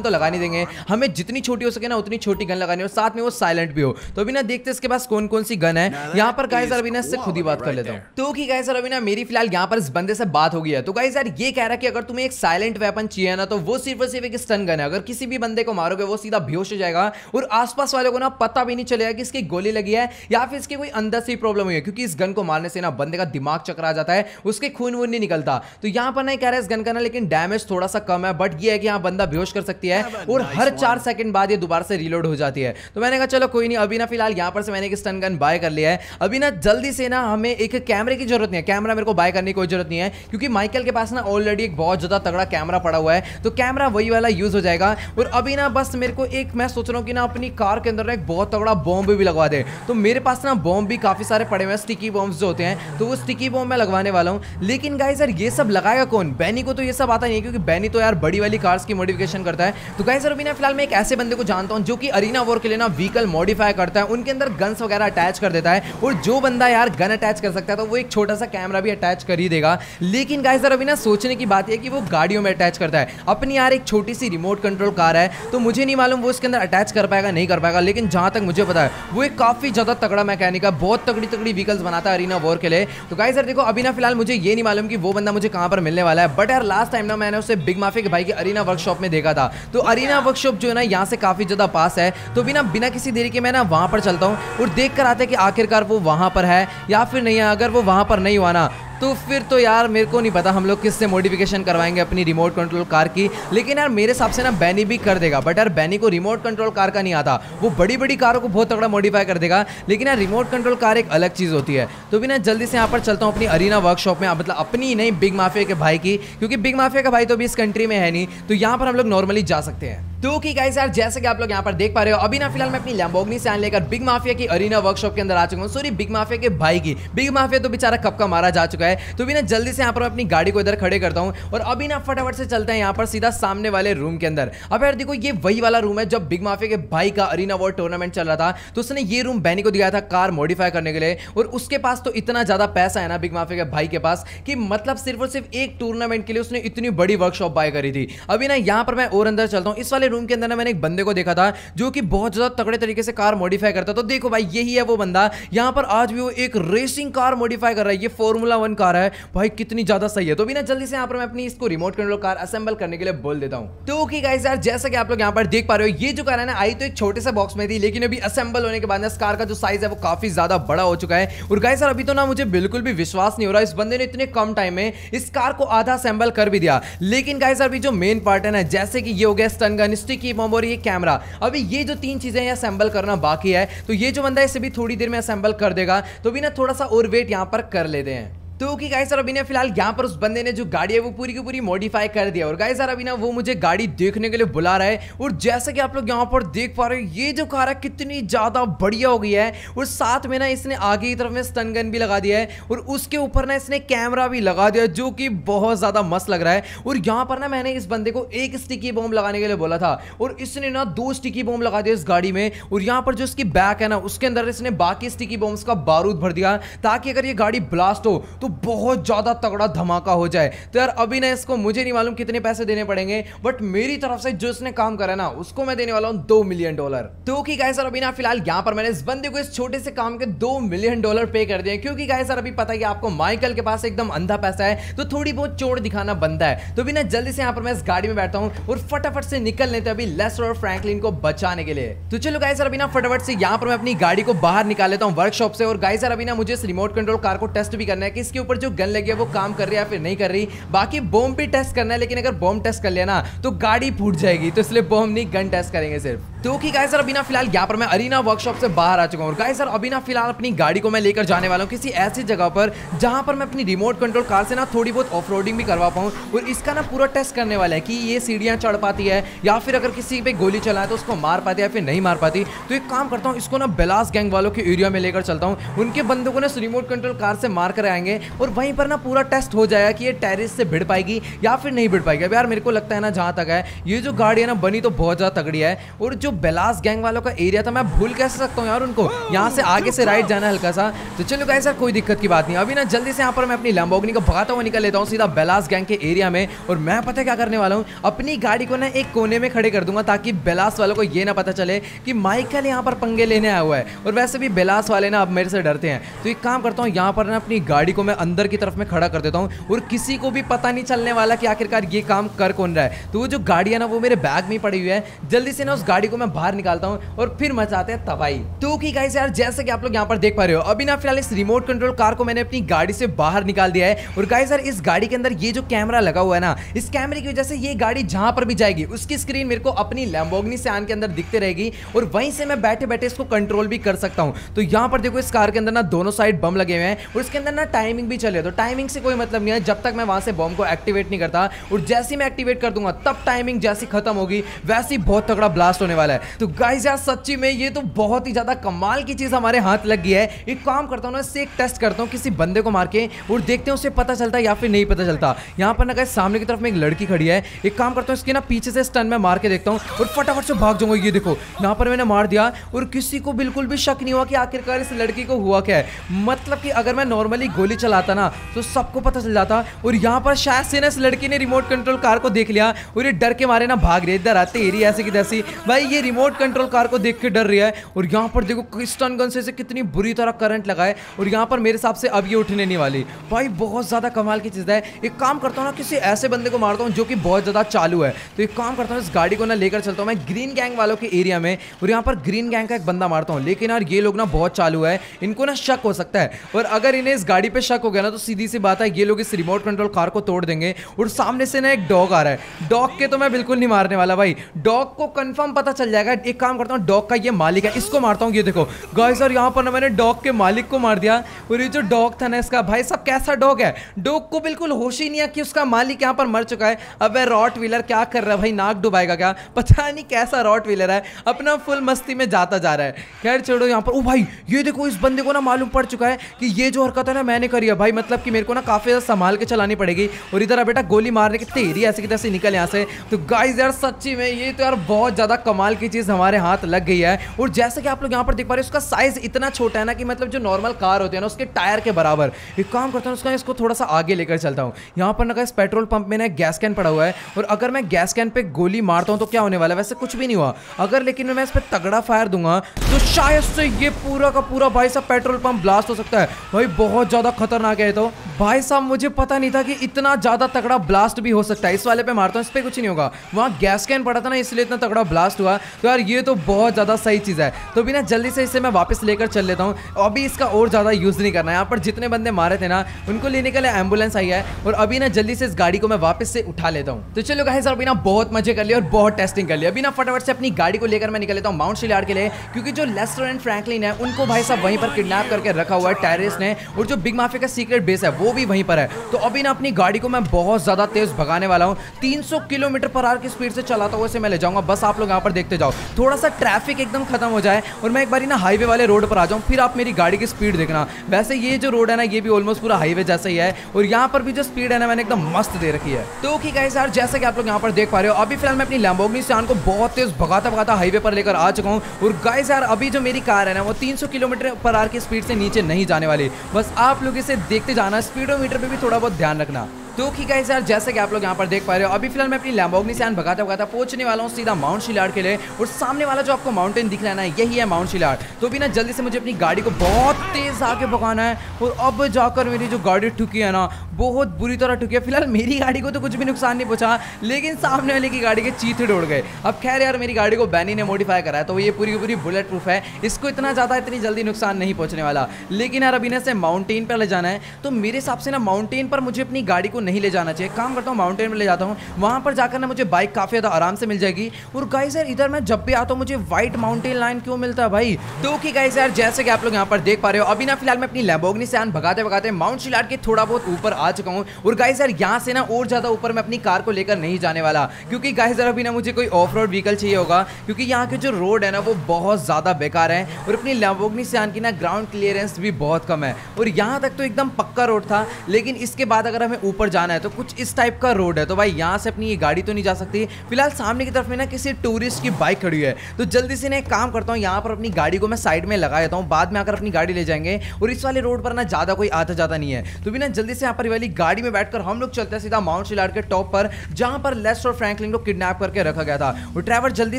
तो लगा नहीं देंगे। हमें जितनी छोटी हो सके ना उतनी छोटी गन लगानी और साथ में वो साइलेंट भी हो। तो अभी ना देखते इसके पास कौन कौन सी गन है। यहाँ पर गाइस अभी ना इससे खुद ही बात कर लेता हूँ। तो कि गाइस अभी ना मेरी फ़िलहाल यहाँ पर इस बंदे से बात हो गई है। तो गाइस यार ये कह रहा है कि अगर तुम्हें एक साइलेंट वेपन चाहिए ना तो वो सिर्फ़ और सिर्फ़ एक स्टन गन है। अगर किसी भी बंदे को मारोगे वो सीधा बेहोश हो जाएगा और आसपास वाले को ना पता भी नहीं चलेगा कि इसकी गोली लगी है या फिर इसकी कोई अंदर से प्रॉब्लम हुई है क्योंकि इस गन को मारने से ना बंदे का दिमाग चकरा जाता है उसके खून वून नहीं निकलता। तो यहाँ पर नहीं कह रहा है इस गन का ना लेकिन डैमेज थोड़ा सा कम है बट ये है कि यहाँ बंदा बेहोश कर सकती है और हर चार सेकंड बाद ये दोबारा से रिलोड हो जाती है। तो मैंने कहा चलो कोई नहीं अभी ना फ़िलहाल यहाँ पर से मैंने एक स्टन गन बाय कर लिया है। अभी ना जल्दी से ना हमें एक कैमरे की ज़रूरत नहीं है। कैमरा मेरे को बाय करने की कोई ज़रूरत नहीं है क्योंकि माइकल के पास ना ऑलरेडी एक बहुत ज़्यादा तगड़ा कैमरा पड़ा हुआ है। तो कैमरा वही वाला यूज़ हो जाएगा। और अभी ना बस मेरे को एक मैं सोच रहा हूँ कि ना अपनी कार के अंदर ना एक बहुत तगड़ा बॉम्ब भी लगवा दे। तो मेरे पास ना बॉम्ब भी काफ़ी सारे पड़े हुए हैं स्टिकी बॉम्ब जो होते हैं। तो वो स्टिकी बॉम्ब मैं लगवाने वाला हूँ। लेकिन गाइस सर ये सब लगाएगा कौन? बैनी को तो ये सब आता नहीं है, क्योंकि बैनी तो यार बड़ी वाली कार्स की मॉडिफिकेशन करता है। तो गाइस सर अभी ना फ़िलहाल मैं एक ऐसे बंदे को जानता हूँ, जो कि अरीना वोर के लिए ना व्हीकल मॉडिफाई करता है। उनके अंदर गन्स वगैरह अटैच कर देता है। और जो बंदा यार गन अटैच कर सकता है तो वो एक छोटा सा कैमरा भी अटैच कर ही देगा। लेकिन गाइस सर अभी ना सोचने की बात है कि वो गाड़ियों में अटैच करता है। अपनी यार एक छोटी सी रिमोट कंट्रोल कार है तो मुझे नहीं मालूम वो इसके अंदर अटैच कर पाएगा, नहीं कर पाएगा, लेकिन जहाँ तक मुझे पता है, वो एक काफ़ी ज़्यादा तगड़ा मैकेनिक है, बहुत तगड़ी तगड़ी व्हीकल्स बनाता है अरीना वॉर के लिए। तो गाइस सर देखो, अभी ना फ़िलहाल मुझे ये नहीं मालूम कि वो बंदा मुझे कहाँ पर मिलने वाला है बट यार लास्ट टाइम ना मैंने उसे बिग माफ़ी के भाई की अरीना वर्कशॉप में देखा था। तो अरीना वर्कशॉप जो है ना, यहाँ से काफ़ी ज़्यादा पास है। तो बिना बिना किसी देरी के मैं ना वहाँ पर चलता हूँ, और देख कर आते कि आखिरकार वो वहाँ पर है, या फिर नहीं है, अगर वो वहाँ पर नहीं हुआ ना तो फिर तो यार, मेरे को नहीं पता हम लोग किससे मॉडिफिकेशन करवाएँगे अपनी रिमोट कंट्रोल कार की। लेकिन यार, मेरे हिसाब से ना बैनी भी कर देगा। बट यार बैनी को रिमोट कंट्रोल कार का नहीं आता। वो बड़ी बड़ी कारों को बहुत तगड़ा मॉडिफाई कर देगा। लेकिन यार रिमोट कंट्रोल कार एक अलग चीज़ होती है। तो भी ना जल्दी से यहाँ पर चलता हूँ अपनी अरीना वर्कशॉप में। मतलब अपनी नहीं बिग माफिया के भाई की। क्योंकि बिग माफिया का भाई तो अभी इस कंट्री में है नहीं। तो यहाँ पर हम लोग नॉर्मली जा सकते हैं। तो की गाइस यार, जैसे कि आप लोग यहाँ पर देख पा रहे हो, अभी ना फ़िलहाल मैं अपनी लैम्बोगनी से लेकर बिग माफिया की अरीना वर्कशॉप के अंदर आ चुका हूँ। सॉरी बिग माफिया के भाई की। बिग माफिया तो बेचारा कब का मारा जा चुका है? तो भी ना जल्दी से यहाँ पर अपनी गाड़ी को इधर खड़े करता हूँ और अभी ना फटाफट से चलते हैं यहाँ पर सीधा सामने वाले रूम के अंदर। अब यार देखो, ये वही वाला रूम है जब बिग माफिया के भाई का अरीना वर्ल्ड टूर्नामेंट चल रहा था तो उसने ये रूम बैनी को दिया था कार मॉडिफाई करने के लिए और उसके पास तो इतना ज़्यादा पैसा है ना बिग माफिया के भाई के पास कि मतलब सिर्फ़ और सिर्फ़ एक टूर्नामेंट के लिए उसने इतनी बड़ी वर्कशॉप बाय करी थी। अभी ना यहाँ पर मैं और अंदर चलता हूँ। इस वाले रूम के अंदर ना मैंने एक बंदे को देखा था, जो कि बहुत ज़्यादा तगड़े तरीके से कार मॉडिफाई करता तो देखो भाई, यही है वो बंदा। यहाँ पर आज भी वो एक रेसिंग कार मॉडिफाई कर रहा है। ये फॉर्मूला वन कार है। भाई, कितनी ज़्यादा सही है। तो भी ना जल्दी से यहाँ पर मैं अपनी इसको रिमोट कंट्रोल कार असेंबल करने के लिए बोल देता हूँ। तो ओके गाइस यार, जैसा कि आप लोग यहाँ पर देख पा रहे हो, ये जो कार है ना, आई तो एक छोटे से बॉक्स में थी, लेकिन अभी असेंबल होने के बाद इस कार का जो साइज़ है, वो काफ़ी ज़्यादा बड़ा हो चुका है। और गाइस यार, अभी तो ना मुझे बिल्कुल भी विश्वास नहीं हो रहा। इस बंदे ने इतने कम टाइम में इस कार को आधा असेंबल कर भी दिया। लेकिन गाइस यार, अभी जो मेन पार्ट है ना, जैसे कि ये हो गया स्टन गन स्टिकी बॉम्ब और ये कैमरा अभी ये जो तीन चीज़ें हैं असेंबल करना बाकी है। तो ये जो बंदा इसे भी थोड़ी देर में असेंबल कर देगा। तो भी ना थोड़ा सा और वेट यहाँ पर कर लेते हैं। तो कि गाइस सर अभी ने फ़िलहाल यहाँ पर उस बंदे ने जो गाड़ी है, वो पूरी की पूरी मॉडिफाई कर दिया। और गाइस सर अभी ना वो मुझे गाड़ी देखने के लिए बुला रहा है। और जैसा कि आप लोग यहाँ पर देख पा रहे हो, ये जो कार है, कितनी ज़्यादा बढ़िया हो गई है। और साथ में ना इसने आगे की तरफ़ में स्टन गन भी लगा दिया है। और उसके ऊपर ना इसने कैमरा भी लगा दिया जो कि बहुत ज़्यादा मस्त लग रहा है। और यहाँ पर ना मैंने इस बंदे को एक स्टिकी बॉम्ब लगाने के लिए बोला था। और इसने ना दो स्टिकी बॉम्ब लगा दिया इस गाड़ी में। और यहाँ पर जो इसकी बैक है ना, उसके अंदर इसने बाकी स्टिकी बॉम्ब का बारूद भर दिया, ताकि अगर ये गाड़ी ब्लास्ट हो तो बहुत ज़्यादा तगड़ा धमाका हो जाए। तो यार, अभी ना इसको मुझे नहीं मालूम कितने पैसे देने पड़ेंगे बट मेरी तरफ़ से जो इसने काम करा ना, उसको मैं देने वाला हूँ दो मिलियन डॉलर तो की गाय सर अभी ना फ़िलहाल यहाँ पर मैंने इस बंदे को इस छोटे से काम के दो मिलियन डॉलर पे कर दिए क्योंकि गाय सर अभी पता है आपको माइकल के पास एकदम अंधा पैसा है तो थोड़ी बहुत चोट दिखाना बनता है। तो बिना जल्दी से यहाँ पर मैं इस गाड़ी में बैठता हूँ और फटाफट से निकल लेते अभी लेस्टर और फ्रैंकलिन को बचाने के लिए। तो चलो गाय सर अभी ना फटाफट से यहाँ पर मैं अपनी गाड़ी को बाहर निकाल लेता हूँ वर्कशॉप से। और गाय सर अभी ना मुझे इस रिमोट कंट्रोल कार को टेस्ट भी करना है कि इसके ऊपर जो गन लगी है, वो काम कर रही है या फिर नहीं कर रही। बाकी बॉम्ब भी टेस्ट करना है, लेकिन अगर बॉम्ब टेस्ट कर लिया ना तो गाड़ी फूट जाएगी। तो इसलिए बॉम्ब नहीं गन टेस्ट करेंगे सिर्फ़। तो कि गाइस सर अभी ना फ़िलहाल यहाँ पर मैं अरीना वर्कशॉप से बाहर आ चुका हूँ। गाइस सर अभी ना फ़िलहाल अपनी गाड़ी को मैं लेकर जाने वाला हूँ किसी ऐसी जगह पर, जहाँ पर मैं अपनी रिमोट कंट्रोल कार से ना थोड़ी बहुत ऑफ़ भी करवा पाऊँ। और इसका ना पूरा टेस्ट करने वाला है कि ये सीढ़ियाँ चढ़ पाती है, या फिर अगर किसी पे गोली चलाए तो उसको मार पाती है या फिर नहीं मार पाती। तो एक काम करता हूँ, इसको ना बेलास गैंग वालों के एरिया में लेकर चलता हूँ। उनके बंदों को ना रिमोट कंट्रोल कार से मार कर आएँगे। और वहीं पर ना पूरा टेस्ट हो जाएगा कि ये टेरिस से भिड़ पाएगी या फिर नहीं भिड़ पाएगी। अब यार मेरे को लगता है ना, जहाँ तक है, ये जो गाड़ी है ना, बनी तो बहुत ज़्यादा तगड़ी है और जो बेलास गैंग वालों का एरिया था, मैं भूल कैसे सकता हूँ यार उनको। यहाँ से आगे से राइट जाना हल्का सा तो चलो गाइस सर कोई दिक्कत की बात नहीं। अभी ना जल्दी से यहाँ पर मैं अपनी लंबोगनी को भगाता हुआ निकल लेता हूँ, सीधा बेलास गैंग के एरिया में और मैं पता क्या करने वाला हूँ? अपनी गाड़ी को ना एक कोने में खड़े कर दूँगा ताकि बेलास वालों को ये ना पता चले कि माइकल यहाँ पर पंगे लेने आया हुआ है। और वैसे भी बेलास वाले ना अब मेरे से डरते हैं। तो एक काम करता हूँ, यहाँ पर ना अपनी गाड़ी को मैं अंदर की तरफ़ में खड़ा कर देता हूँ और किसी को भी पता नहीं चलने वाला कि आखिरकार ये काम कर कौन रहा है। तो वो जो गाड़ी है ना, वो मेरे बैग में पड़ी हुई है। जल्दी से ना उस गाड़ी को मैं बाहर निकालता हूँ और फिर मचाते हैं तबाही। तो की गाइस यार, जैसे कि आप लोग यहाँ पर देख पा रहे हो, अभी ना फ़िलहाल इस रिमोट कंट्रोल कार को मैंने अपनी गाड़ी से बाहर निकाल दिया है। और गाइस यार, इस गाड़ी के अंदर ये जो कैमरा लगा हुआ है ना, इस कैमरे की वजह से ये गाड़ी जहाँ पर भी जाएगी, उसकी स्क्रीन मेरे को अपनी लैम्बोगनी से आन के अंदर दिखते रहेगी और वहीं से मैं बैठे बैठे इसको कंट्रोल भी कर सकता हूँ। तो यहाँ पर देखो, इस कार के अंदर ना दोनों साइड बम लगे हुए हैं और इसके अंदर ना टाइमिंग भी चले तो टाइमिंग से कोई मतलब नहीं है। जब तक मैं वहाँ से बम को एक्टिवेट नहीं करता, और जैसे मैं एक्टिवेट कर दूँगा, तब टाइमिंग जैसी खत्म होगी, वैसी बहुत तगड़ा ब्लास्ट होने वाला है। तो गाइस यार, सच्ची में ये तो बहुत ही ज़्यादा कमाल की चीज़ हमारे हाथ लग गई है। एक काम करता हूँ ना, इससे एक टेस्ट करता हूँ, किसी बंदे को मार के, और देखते हैं उसे पता चलता है या फिर नहीं पता चलता। यहाँ पर ना गाइस सामने की तरफ़ में एक लड़की खड़ी है। एक काम करता हूँ, इसके ना पीछे से स्टन में मार के देखता हूँ, और फटाफट से भाग जाऊँगा। ये देखो, यहाँ पर मैंने मार दिया, और किसी को बिल्कुल भी शक नहीं हुआ कि आखिरकार इस लड़की को हुआ क्या है। मतलब कि अगर मैं नॉर्मली गोली चलाता ना तो सबको पता चल जाता। और यहाँ पर शायद से ना इस लड़की ने रिमोट कंट्रोल कार को देख लिया और ये डर के मारे ना भाग रही है इधर आते एरी ऐसे की तैसी। भाई, ये रिमोट कंट्रोल कार को देख के डर रही है। और यहाँ पर देखो स्टन गन से कितनी बुरी तरह करंट लगाए। और यहाँ पर मेरे हिसाब से अब ये उठने नहीं वाली। भाई, बहुत ज़्यादा कमाल की चीज़ है। एक काम करता हूँ ना, किसी ऐसे बंदे को मारता हूँ जो कि बहुत ज़्यादा चालू है। तो एक काम करता हूँ, इस गाड़ी को ना लेकर चलता हूँ मैं ग्रीन गैंग वालों के एरिया में। और यहाँ पर ग्रीन गैंग का एक बंदा मारता हूँ। लेकिन यार, ये लोग ना बहुत चालू है। इनको ना शक हो सकता है। और अगर इन्हें इस गाड़ी पर शक हो गया ना तो सीधी सी बात है, ये लोग इस रिमोट कंट्रोल कार को तोड़ देंगे और सामने से ना एक डॉग आ रहा है। डॉग के तो मैं बिल्कुल नहीं मारने वाला भाई। डॉग को कंफर्म पता चल जाएगा। एक काम करता हूँ डॉग का ये मालिक है, इसको मारता हूँ, ये देखो। गाइस और यहाँ पर ना मैंने डॉग के मालिक को मार दिया। और ये जो डॉग था ना इसका, भाई साहब, कैसा डॉग है? डॉग को बिल्कुल होश ही नहीं है कि उसका मालिक यहाँ पर मर चुका है। अब वह रॉट व्हीलर क्या कर रहा है भाई? नाक डुबाएगा क्या? पता नहीं कैसा रॉट व्हीलर है। अपना फुल मस्ती में जाता जा रहा है। खैर छोड़ो यहाँ पर। ओ भाई, ये देखो, इस बंदे को ना मालूम पड़ चुका है कि ये जो हरकत है ना मैंने करी है भाई मतलब कि मेरे को ना काफ़ी ज़्यादा संभाल के चलानी पड़ेगी। और इधर बेटा गोली मारने की तेरी ऐसे की तैसे निकल यहाँ से। तो गाइस यार, सच्ची में ये तो यार बहुत ज़्यादा कमाल की चीज़ हमारे हाथ लग गई है। और जैसे कि आप लोग यहाँ पर देख पा रहे उसका साइज़ इतना छोटा है ना कि मतलब जो नॉर्मल कार होती है ना, उसके टायर के बराबर। एक काम करता हूँ, उसका इसको थोड़ा सा आगे लेकर चलता हूँ। यहाँ पर ना इस पेट्रोल पंप में ना गैस कैन पड़ा हुआ है। और अगर मैं गैस कैन पे गोली मारता हूँ तो क्या होने वाला है? वैसे कुछ भी नहीं हुआ। अगर लेकिन मैं इस पर तगड़ा फायर दूँगा तो शायद से ये पूरा का पूरा भाई साहब पेट्रोल पंप ब्लास्ट हो सकता है। भाई, बहुत ज़्यादा खतरनाक है तो। भाई साहब, मुझे पता नहीं था कि इतना ज़्यादा तगड़ा ब्लास्ट भी हो सकता है। इस वाले पे मारता हूँ, इस पर कुछ नहीं होगा। वहाँ गैस कैन पड़ा था ना, इसलिए इतना तगड़ा ब्लास्ट हुआ। तो यार, ये तो बहुत ज़्यादा सही चीज़ है। तो बिना जल्दी से इसे मैं वापस लेकर चल लेता हूँ। अभी इसका और ज़्यादा यूज़ नहीं करना यहाँ पर जितने बंदे मारे थे ना, उनको लेने के लिए एंबुलेंस आई है। और अभी ना, जल्दी से इस गाड़ी को मैं वापस से उठा लेता हूँ। तो चलो गाइस अभी ना बहुत मज़े कर लिए और बहुत टेस्टिंग कर लिया अभी ना, फटाफट से अपनी गाड़ी को लेकर मैं निकल लेता हूँ माउंट शिलार के लिए। क्योंकि जो लेस्टर एंड फ्रैंकलिन है, उनको भाई साहब वहीं पर किडनैप करके रखा हुआ है टेररिस्ट ने। और जो बिग माफिया का सीक्रेट बेस है, वो भी वहीं पर है। तो अभी ना अपनी गाड़ी को मैं बहुत ज़्यादा तेज भगाने वाला हूँ। 300 किलोमीटर पर आर की स्पीड से चलाता हुआ मैं ले जाऊँगा। बस आप लोग यहाँ पर देखते जाओ। थोड़ा सा ट्रैफ़िक एकदम खत्म हो जाए और मैं एक बार ना हाईवे वाले रोड पर आ जाऊँ, फिर आप मेरी गाड़ी की स्पीड देखना। वैसे ये जो रोड है ना, ये भी ऑलमोस्ट पूरा हाईवे जैसा ही है और यहाँ पर भी जो स्पीड है ना, मैंने एकदम मस्त दे रखी है। तो ओके गाइस यार, जैसे कि आप लोग यहाँ पर देख पा रहे हो, अभी फ़िलहाल मैं अपनी लैम्बोर्गिनी सियान को बहुत तेज भगाता भगाता हाईवे पर लेकर आ चुका हूँ। और गाइस यार, अभी जो मेरी कार है ना, वो 300 किलोमीटर पर आर की स्पीड से नीचे नहीं जाने वाली। बस आप लोग इसे देखते जाना स्पीडोमीटर पे भी थोड़ा बहुत ध्यान रखना। तो गाइस यार, जैसे कि आप लोग यहाँ पर देख पा रहे हो, अभी फ़िलहाल मैं अपनी लैम्बोगनी से भगाता भगाता पहुँचने वाला हूँ सीधा माउंट शिलाड़ के लिए, और सामने वाला जो आपको माउंटेन दिख रहा है यही है माउंट शिलाड़ तो भी ना, जल्दी से मुझे अपनी गाड़ी को बहुत तेज आगे भगाना है, और अब जाकर मेरी जो गाड़ी ठुकी है ना, बहुत बुरी तरह ठुकी है। फ़िलहाल मेरी गाड़ी को तो कुछ भी नुकसान नहीं पहुँचा, लेकिन सामने वाले की गाड़ी के चीथे उड़ गए। अब खैर यार, मेरी गाड़ी को बैनी ने मॉडिफाई करा है तो ये पूरी पूरी बुलेट प्रूफ है, इसको इतना ज़्यादा इतनी जल्दी नुकसान नहीं पहुँचने वाला। लेकिन यार अभी ना से माउंटेन पर ले जाना है तो मेरे हिसाब से ना माउंटेन पर मुझे अपनी गाड़ी को नहीं ले जाना चाहिए। काम करता हूँ माउंटेन में ले जाता हूँ। वहाँ पर जाकर ना मुझे बाइक काफ़ी ज़्यादा आराम से मिल जाएगी। और गाइस यार, इधर मैं जब भी आता हूँ, मुझे व्हाइट माउंटेन लाइन क्यों मिलता है भाई? तो कि गाइस यार, जैसे कि आप लोग यहाँ पर देख पा रहे हो, अभी ना फ़िलहाल मैं अपनी लैम्बोगनी से आन भगाते भगाते माउंट शिलार के थोड़ा बहुत ऊपर आ चुका हूँ। और गाइस यार, यहाँ से ना और ज़्यादा ऊपर मैं अपनी कार को लेकर नहीं जाने वाला। क्योंकि गाइस यार, अभी ना मुझे कोई ऑफ़ रोड व्हीकल चाहिए होगा। क्योंकि यहाँ के जो रोड है ना, वो बहुत ज़्यादा बेकार है। और अपनी लैम्बोगनी से की ना ग्राउंड क्लियरेंस भी बहुत कम है। और यहाँ तक तो एकदम पक्का रोड था, लेकिन इसके बाद अगर हमें ऊपर जाना है तो कुछ इस टाइप का रोड है। तो भाई, यहाँ से अपनी ये गाड़ी तो नहीं जा सकती। फ़िलहाल सामने की तरफ़ में ना किसी टूरिस्ट की बाइक खड़ी है। तो जल्दी से ना काम करता हूँ, यहाँ पर अपनी गाड़ी को मैं साइड में लगा देता हूँ। बाद में आकर अपनी गाड़ी ले जाएँगे। और इस वाले रोड पर ना ज़्यादा कोई आता जाता नहीं है। तो भी ना जल्दी से यहाँ पर वाली गाड़ी में बैठकर हम लोग चलते हैं सीधा माउंट शिलार के टॉप पर, जहाँ पर लेस्ट और फ्रैंकलिन को किडनैप करके रखा गया था। और ट्रैवर जल्दी